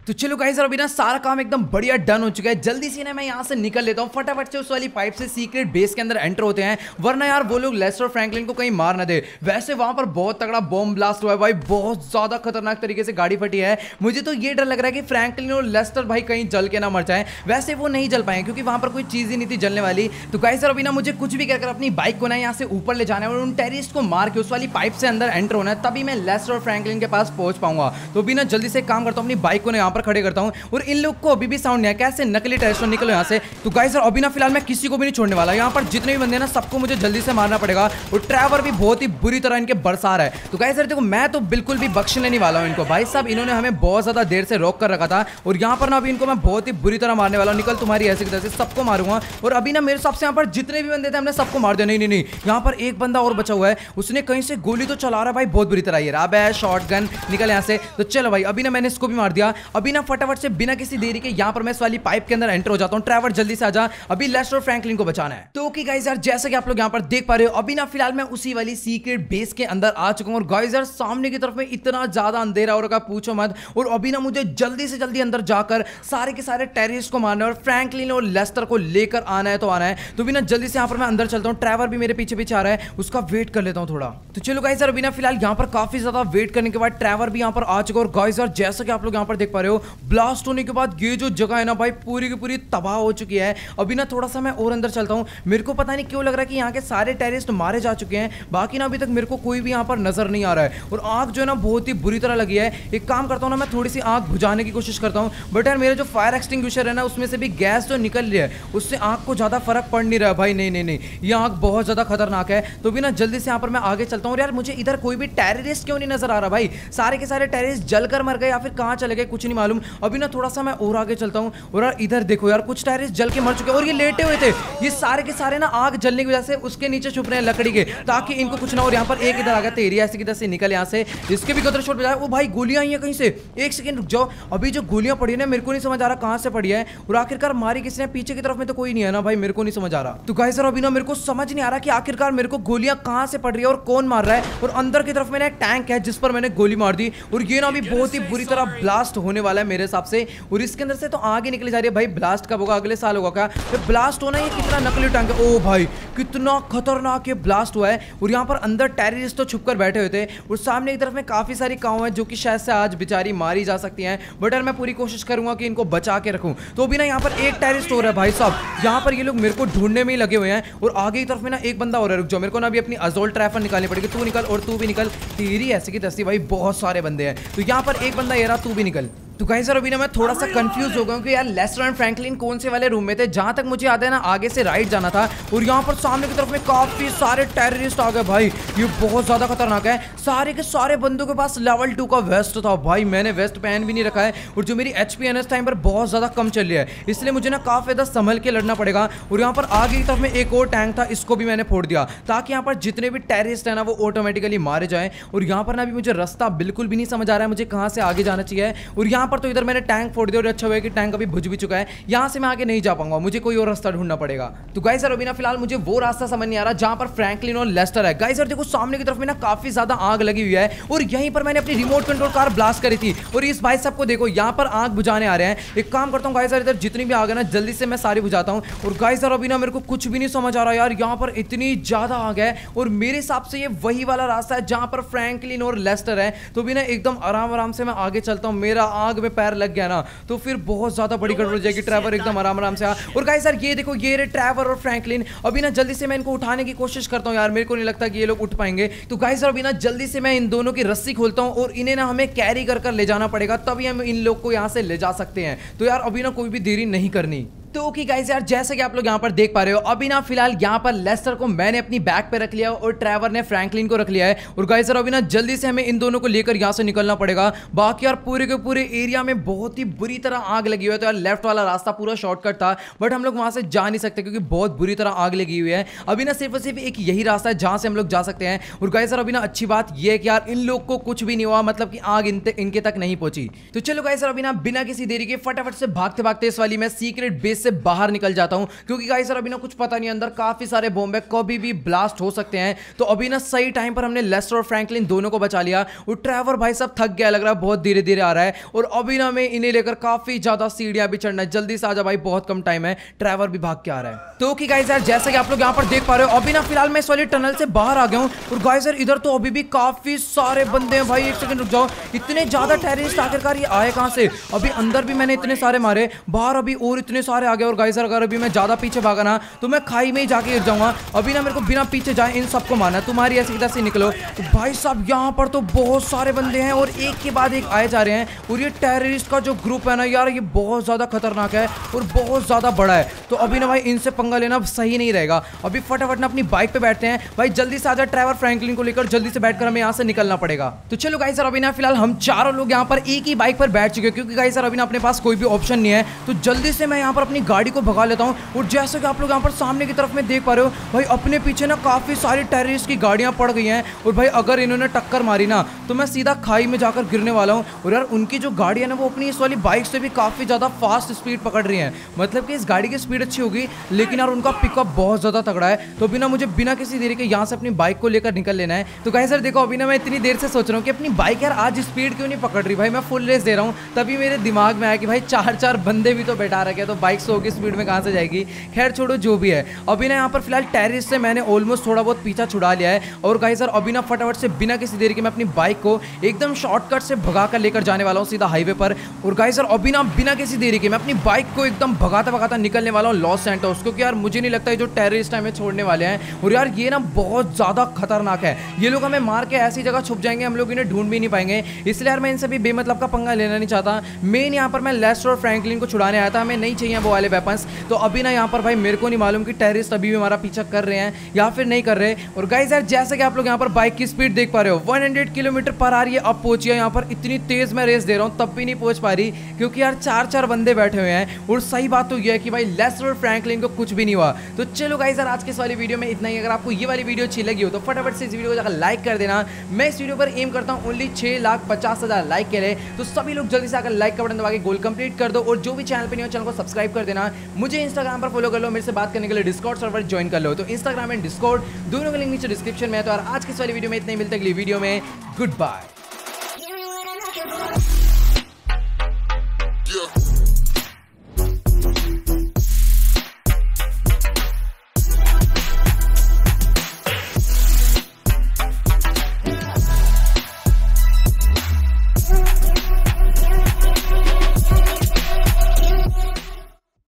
तो चलो गाइस अभी ना सारा काम एकदम बढ़िया डन हो चुका है। जल्दी से ना मैं यहाँ से निकल लेता हूँ। फटाफट से उस वाली पाइप से सीक्रेट बेस के अंदर एंटर होते हैं। वरना यार वो लोग लेस्टर फ्रैंकलिन को कहीं मार ना दे। वैसे वहाँ पर बहुत तगड़ा बॉम्ब ब्लास्ट हुआ है भाई। बहुत ज़्यादा खतरनाक तरीके से गाड़ी फटी है। मुझे तो ये डर लग रहा है कि फ्रैंकलिन और लेस्टर भाई कहीं जल के ना मर जाए। वैसे वो नहीं जल पाए क्योंकि वहाँ पर कोई चीज़ ही नहीं थी जलने वाली। तो गाइस अभी ना मुझे कुछ भी कहकर अपनी बाइक को ना यहाँ से ऊपर ले जाना है और उन टेरिस्ट को मार के उस वाली पाइप से अंदर एंटर होना है, तभी मैं लेस्टर और फ्रैंकलिन के पास पहुँच पाऊँगा। तो भी ना जल्दी से काम करता हूँ, अपनी बाइक को ना यहाँ पर खड़े करता हूँ और इन लोग को अभी भी साउंड नहीं कैसे नकली टेस्ट निकलो यहाँ से? तो गाइस सर अभी ना फ़िलहाल मैं किसी को भी नहीं छोड़ने वाला। यहाँ पर जितने भी बंदे ना, सबको मुझे जल्दी से मारना पड़ेगा और ट्रैवर भी बहुत ही बुरी तरह इनके बरसा रहा है। तो गाइस सर देखो, मैं तो बिल्कुल भी बख्श लेने वाला हूँ इनको। भाई साहब, इन्होंने हमें बहुत ज़्यादा देर से रोक कर रखा था और यहाँ पर ना अभी इनको मैं बहुत ही बुरी तरह मारने वाला हूँ। निकल तुम्हारी ऐसी तरह से सबको मारूँगा और अभी ना मेरे हिसाब से यहाँ पर जितने भी बंदे थे, हमने सबको मार दिया। नहीं नहीं नहीं, यहाँ पर एक बंदा और बचा हुआ है। उसने कहीं से गोली तो चला रहा भाई, बहुत बुरी तरह ये। रहा है शॉर्ट निकल यहाँ से। तो चलो भाई, अभी ना मैंने इसको भी मार दिया। अभी ना फटाफट से, बिना किसी देरी के यहाँ पर मैं इस वाली पाइप के अंदर एंटर हो जाता हूँ। ट्रैवर जल्दी से आजा अभी लेस्टर फ्रैंकलिन को बचाना है। तो ओके गाइस यार, जैसा कि आप लोग यहाँ पर देख पा रहे हो, अभी ना फ़िलहाल मैं उसी वाली सीक्रेट बेस के अंदर आ चुका हूँ। और गाइस यार, सामने की तरफ़ में इतना ज़्यादा अंधेरा हो रखा पूछो मत। और अभी ना मुझे जल्दी से जल्दी अंदर जाकर सारे के सारे टेरिस्ट को मारना और फ्रैंकलिन और लेस्टर को लेकर आना है तो आना है। तो बिना जल्दी से यहाँ पर मैं अंदर चलता हूँ। ट्रैवर भी मेरे पीछे पीछे आ रहा है, उसका वेट कर लेता हूँ थोड़ा। तो चलो गाइस यार, अभी ना फ़िलहाल यहाँ पर काफ़ी ज़्यादा वेट करने के बाद ट्रैवर भी यहाँ पर आ चुका और गाइस यार, जैसा कि आप लोग यहाँ पर देख पा रहे हो ब्लास्ट होने के बाद ये जो जगह है ना भाई, पूरी की पूरी तबाह हो चुकी है। अभी ना थोड़ा सा मैं और अंदर चलता हूँ। मेरे को पता नहीं क्यों लग रहा है कि यहाँ के सारे टेरिस्ट मारे जा चुके हैं। बाकी ना अभी तक मेरे को कोई भी यहाँ पर नज़र नहीं आ रहा है। और आग जो है ना बहुत ही बुरी तरह लगी है। एक काम करता हूँ ना, मैं थोड़ी सी आग बुझाने की कोशिश करता हूँ। बट यार, मेरे जो फायर एक्सटिंग है ना, उसमें से भी गैस जो निकल रही है। उससे आग को ज़्यादा फ़र्क पड़ नहीं रहा भाई। नहीं नहीं नहीं। ये आग बहुत ज़्यादा खतरनाक है। तो भी ना जल्दी से यहाँ पर मैं आगे चलता हूँ। यार, मुझे इधर कोई भी टेररिस्ट क्यों नहीं नज़र आ रहा भाई? सारे के सारे टेररिस्ट जलकर मर गए या फिर कहाँ चले गए? कुछ नहीं मालूम। अभी ना थोड़ा सा मैं और आगे चलता हूँ। और इधर देखो यार कुछ टेररिस्ट जल के मर चुके और ये लेटे हुए थे। ये सारे के सारे ना आग जलने की वजह से उसके नीचे छुप रहे हैं लकड़ी के ताकि इनको कुछ ना और यहाँ पर एक इधर आ गया तेरी ऐसे किधर से निकल यहाँ से। इसके भी कदर शॉट बजाया वो भाई गोलियाँ आई है कहीं से? एक सेकंड रुक जाओ। अभी जो गोलियाँ पड़ी ना मेरे को नहीं समझ आ रहा कहाँ से पड़ी है। और आखिरकार मारी किसी ने पीछे की तरफ़ में तो कोई नहीं है ना भाई मेरे को नहीं समझ आ रहा। तो गाइस सर अभी ना मेरे को समझ नहीं आ रहा कि आखिरकार मेरे को गोलियाँ कहाँ से पड़ रही है और कौन मार रहा है। और अंदर की तरफ़ में एक टैंक है जिस पर मैंने गोली मार दी। और ये ना भी बहुत ही बुरी तरह ब्लास्ट होने वाला है मेरे हिसाब से। और इसके अंदर से तो आगे निकली जा रही है भाई ब्लास्ट कब होगा? अगले साल होगा। क्या ब्लास्ट होना ये कितना नकली है? ओ भाई, कितना खतरनाक ये ब्लास्ट हुआ है। और यहाँ पर अंदर टेररिस्ट तो छुप बैठे हुए थे। और सामने की तरफ़ में काफ़ी सारी काव है जो कि शायद से आज बेचारी मारी जा सकती हैं। बट यार मैं पूरी कोशिश करूँगा कि इनको बचा के रखूँ। तो भी ना यहाँ पर एक टेरिस्ट हो रहा है भाई साहब। यहाँ पर ये लोग मेरे को ढूँढने में ही लगे हुए हैं। और आगे की तरफ़ में ना एक बंदा हो रहा है। रुक जाओ, मेरे को ना अभी अपनी अजोल ट्रैफर निकालनी पड़ेगी। तू निकल और तू भी निकल। तेरी ऐसी की दस्ती भाई, बहुत सारे बंदे हैं। तो यहाँ पर एक बंदा ये रहा तू भी निकल। तो कहीं सर अभी ना मैं थोड़ा सा कंफ्यूज हो गया हूँ कि यार लेस्टर एंड फ्रैंकलिन कौन से वाले रूम में थे? जहाँ तक मुझे याद है ना आगे से राइट जाना था और यहाँ पर सामने की तरफ़ में काफ़ी सारे टेररिस्ट आ गए भाई। ये बहुत ज़्यादा खतरनाक है। सारे के सारे बंदों के पास लेवल टू का वेस्ट था भाई। मैंने वेस्ट पहन भी नहीं रखा है और जो मेरी H P N S time पर बहुत ज़्यादा कम चल रही है। इसलिए मुझे ना काफ़ी ज़्यादा संभल के लड़ना पड़ेगा और यहाँ पर आगे की तरफ़ में एक और टैंक था इसको भी मैंने फोड़ दिया ताकि यहाँ पर जितने भी टेररिस्ट है ना वो ऑटोमेटिकली मारे जाए। और यहाँ पर ना भी मुझे रास्ता बिल्कुल भी नहीं समझ आ रहा है। मुझे कहाँ से आगे जाना चाहिए और यहाँ पर तो इधर मैंने टैंक फोड़ दिया और अच्छा हुआ कि टैंक अभी भुज भी चुका है। यहाँ से मैं आगे नहीं जा पाऊँगा, मुझे कोई और रास्ता ढूंढना पड़ेगा। तो गाइस सर अभी ना फ़िलहाल मुझे वो रास्ता समझ नहीं आ रहा जहाँ पर फ्रैंकलिन और लेस्टर है। गाइस सर देखो, सामने की तरफ़ में ना काफ़ी ज़्यादा आग लगी हुई है और यहीं पर मैंने अपनी रिमोट कंट्रोल कार ब्लास्ट करी थी। और इस भाई सबको देखो, यहाँ पर आग बुझाने आ रहे हैं। एक काम करता हूँ गाइस सर इधर जितनी भी आग है ना, जल्दी से मैं सारी बुझाता हूँ। और गाइस सर अभी ना मेरे को कुछ भी नहीं समझ आ रहा यार, यहाँ पर इतनी ज़्यादा आग है और मेरे हिसाब से ये वही वाला रास्ता है जहाँ पर फ्रैंकलिन और लेस्टर है। तो भी ना एकदम आराम आराम से मैं आगे चलता हूँ। मेरा आग में पैर लग गया ना तो फिर बहुत ज़्यादा बड़ी गड़बड़ हो जाएगी ट्रैवर एकदम आराम आराम से और गाइस सर ये देखो ये ट्रैवर और फ्रैंकलिन अभी ना जल्दी से मैं इनको उठाने की कोशिश करता हूँ यार मेरे को नहीं लगता कि ये लोग उठ पाएँगे। तो गाइस सर अभी ना जल्दी से मैं इन दोनों की रस्सी खोलता हूँ और इन्हें ना हमें कैरी कर कर ले जाना पड़ेगा तभी हम इन लोग को यहाँ से ले जा सकते हैं। तो यार अभी ना कोई भी देरी नहीं करनी। तो ओके गाइस यार, जैसे कि आप लोग यहाँ पर देख पा रहे हो, अभी ना फ़िलहाल यहाँ पर लेस्टर को मैंने अपनी बैग पे रख लिया और ट्रैवर ने फ्रैंकलिन को रख लिया है। और गाइस यार, अभी ना जल्दी से हमें इन दोनों को लेकर यहाँ से निकलना पड़ेगा। बाकी यार, पूरे के पूरे एरिया में बहुत ही बुरी तरह आग लगी हुई है। तो यार लेफ़्ट वाला रास्ता पूरा शॉर्टकट था बट हम लोग वहाँ से जा नहीं सकते क्योंकि बहुत बुरी तरह आग लगी हुई है। अभी ना सिर्फ़ सिर्फ़ एक यही रास्ता है जहाँ से हम लोग जा सकते हैं। और गाइस यार, अभी ना अच्छी बात यह है कि यार, इन लोग को कुछ भी नहीं हुआ मतलब कि आग इनके तक नहीं पहुँची। तो चलो गाइस यार, अभी ना बिना किसी देरी के फटाफट से भागते भागते इस वाली मैं सीक्रेट बेस से बाहर निकल जाता हूँ। क्योंकि गाइस सर, अभी ना कुछ पता नहीं, अंदर काफ़ी सारे बॉम्ब है, कभी भी ब्लास्ट हो सकते हैं। तो अभी ना सही टाइम पर हमने लेस्टर और फ्रैंकलिन दोनों को बचा लिया। और ट्रैवर भाई सब थक गया, लग रहा है बहुत धीरे धीरे आ रहा है। और अभी ना मैं इन्हें लेकर काफ़ी ज़्यादा सीढ़ियाँ भी चढ़ना है जल्दी से आजा भाई, बहुत कम टाइम है। ट्रैवर भी भाग के आ रहा है। तो की गाइस यार, जैसे कि आप लोग यहाँ पर देख पा रहे हो, अभी ना फ़िलहाल मैं इस वाली टनल से बाहर आ गया हूँ। और गाइस यार, इधर तो अभी भी काफ़ी सारे बंदे हैं भाई, एक सेकंड रुक जाओ। इतने ज़्यादा टेररिस्ट आखिरकार ये आए कहाँ से? अभी अंदर भी मैंने इतने सारे मारे, बाहर अभी और इतने सारे आ गए और गाइस अगर अभी मैं ज़्यादा पीछे भागा ना तो मैं खाई में ही जाके गिर जाऊँगा। अभी ना मेरे को बिना पीछे जाए इन सबको मारना तुम्हारी ऐसी किधर से निकलो। तो भाई साहब, यहाँ पर तो बहुत सारे बंदे हैं और एक के बाद एक आए जा रहे हैं। और ये टेररिस्ट का जो ग्रुप है ना यार, ये बहुत ज़्यादा खतरनाक है और बहुत ज़्यादा बड़ा है। तो अभी ना भाई इनसे पंगा लेना सही नहीं रहेगा। अभी फटाफट ना अपनी बाइक पे बैठते हैं। भाई जल्दी से आजा ड्राइवर फ्रैंकलिन को लेकर, जल्दी से बैठकर हमें यहाँ से निकलना पड़ेगा। तो चलो गाई सर अभी ना फ़िलहाल हम चारों लोग यहाँ पर एक ही बाइक पर बैठ चुके हैं, क्योंकि गाई सर अभी ना अपने पास कोई भी ऑप्शन नहीं है। तो जल्दी से मैं यहाँ पर अपनी गाड़ी को भगा लेता हूँ। और जैसे कि आप लोग यहाँ पर सामने की तरफ़ में देख पा रहे हो, भाई अपने पीछे ना काफ़ी सारी टेररिस्ट की गाड़ियाँ पड़ गई हैं। और भाई अगर इन्होंने टक्कर मारी ना तो मैं सीधा खाई में जाकर गिरने वाला हूँ। और यार उनकी जो गाड़ी है ना, वो अपनी इस वाली बाइक से भी काफ़ी ज़्यादा फास्ट स्पीड पकड़ रही है। मतलब कि इस गाड़ी की स्पीड अच्छी होगी, लेकिन यार उनका पिकअप बहुत ज़्यादा तगड़ा है। तो बिना मुझे बिना किसी देरी के यहाँ से अपनी बाइक को लेकर निकल लेना है। तो कहे सर देखो, अभी ना मैं इतनी देर से सोच रहा हूँ कि अपनी बाइक यार आज स्पीड क्यों नहीं पकड़ रही? भाई मैं फुल रेस दे रहा हूँ। तभी मेरे दिमाग में आया कि भाई चार चार बंदे भी तो बैठा रखे तो बाइक सौ की स्पीड में कहाँ से जाएगी? खैर, छोड़ो, जो भी है। अभी ना यहाँ पर फ़िलहाल टेरिस से मैंने ऑलमोस्ट थोड़ा बहुत पीछा छुड़ा लिया है। और गाइस सर अभी ना फटाफट से बिना किसी देरी के मैं अपनी बाइक को एकदम शॉर्टकट से भगा कर लेकर जाने वाला हूँ सीधा हाईवे पर। और गाइस सर अभी ना बिना किसी देरी के मैं अपनी बाइक को एकदम भगाता भगाता निकलने वाला हूँ लॉस सेंटोस क्योंकि यार, मुझे नहीं लगता है जो टेररिस्ट हमें छोड़ने वाले हैं। और यार, ये ना बहुत ज़्यादा खतरनाक है। ये लोग हमें मार के ऐसी जगह छुप जाएँगे, हम लोग इन्हें ढूंढ भी नहीं पाएँगे। इसलिए यार, मैं इनसे भी बेमतलब का पंगा लेना नहीं चाहता। मेन यहाँ पर मैं लेस्टर और फ्रैंकलिन को छुड़ाने आया था। हमें नहीं चाहिए वो वाले वेपन्स तो अभी ना यहाँ पर भाई मेरे को नहीं मालूम कि टेररिस्ट अभी भी हमारा पीछा कर रहे हैं या फिर नहीं कर रहे। और गाइज़ यार जैसे कि आप लोग यहाँ पर बाइक की स्पीड देख पा रहे हो 100 किलोमीटर पर आ रही है, अब पहुँची है यहाँ पर। इतनी तेज मैं रेस दे रहा हूँ, तब भी नहीं पहुँच पा रही, क्योंकि यार चार चार बंदे बैठे हुए हैं। और सही बात तो यह है कि भाई लेस्टर और फ्रैंकलिन को कुछ भी नहीं हुआ। तो चलो गाइज़ यार आज के इस वाली वीडियो में इतना ही। अगर आपको ये वाली वीडियो अच्छी लगी हो तो फटाफट से इस वीडियो को जाकर लाइक कर देना। मैं इस वीडियो पर एम करता हूँ ओनली छह लाख पचास हज़ार लाइक के लिए। तो सभी लोग जल्दी से आकर लाइक का बटन दबा के गोल कंप्लीट कर दो। और जो भी चैनल पर नहीं हो चैनल को सब्सक्राइब कर देना। मुझे इंस्टाग्राम पर फॉलो कर लो, मेरे से बात करने के लिए डिस्कॉर्ड सर्वर ज्वाइन कर लो। तो इंस्टाग्राम एंड डिस्कॉर्ड दोनों का लिंक नीचे डिस्क्रिप्शन में है। तो यार, आज की इस वाली वीडियो में इतने मिलते अगली वीडियो में। Good bye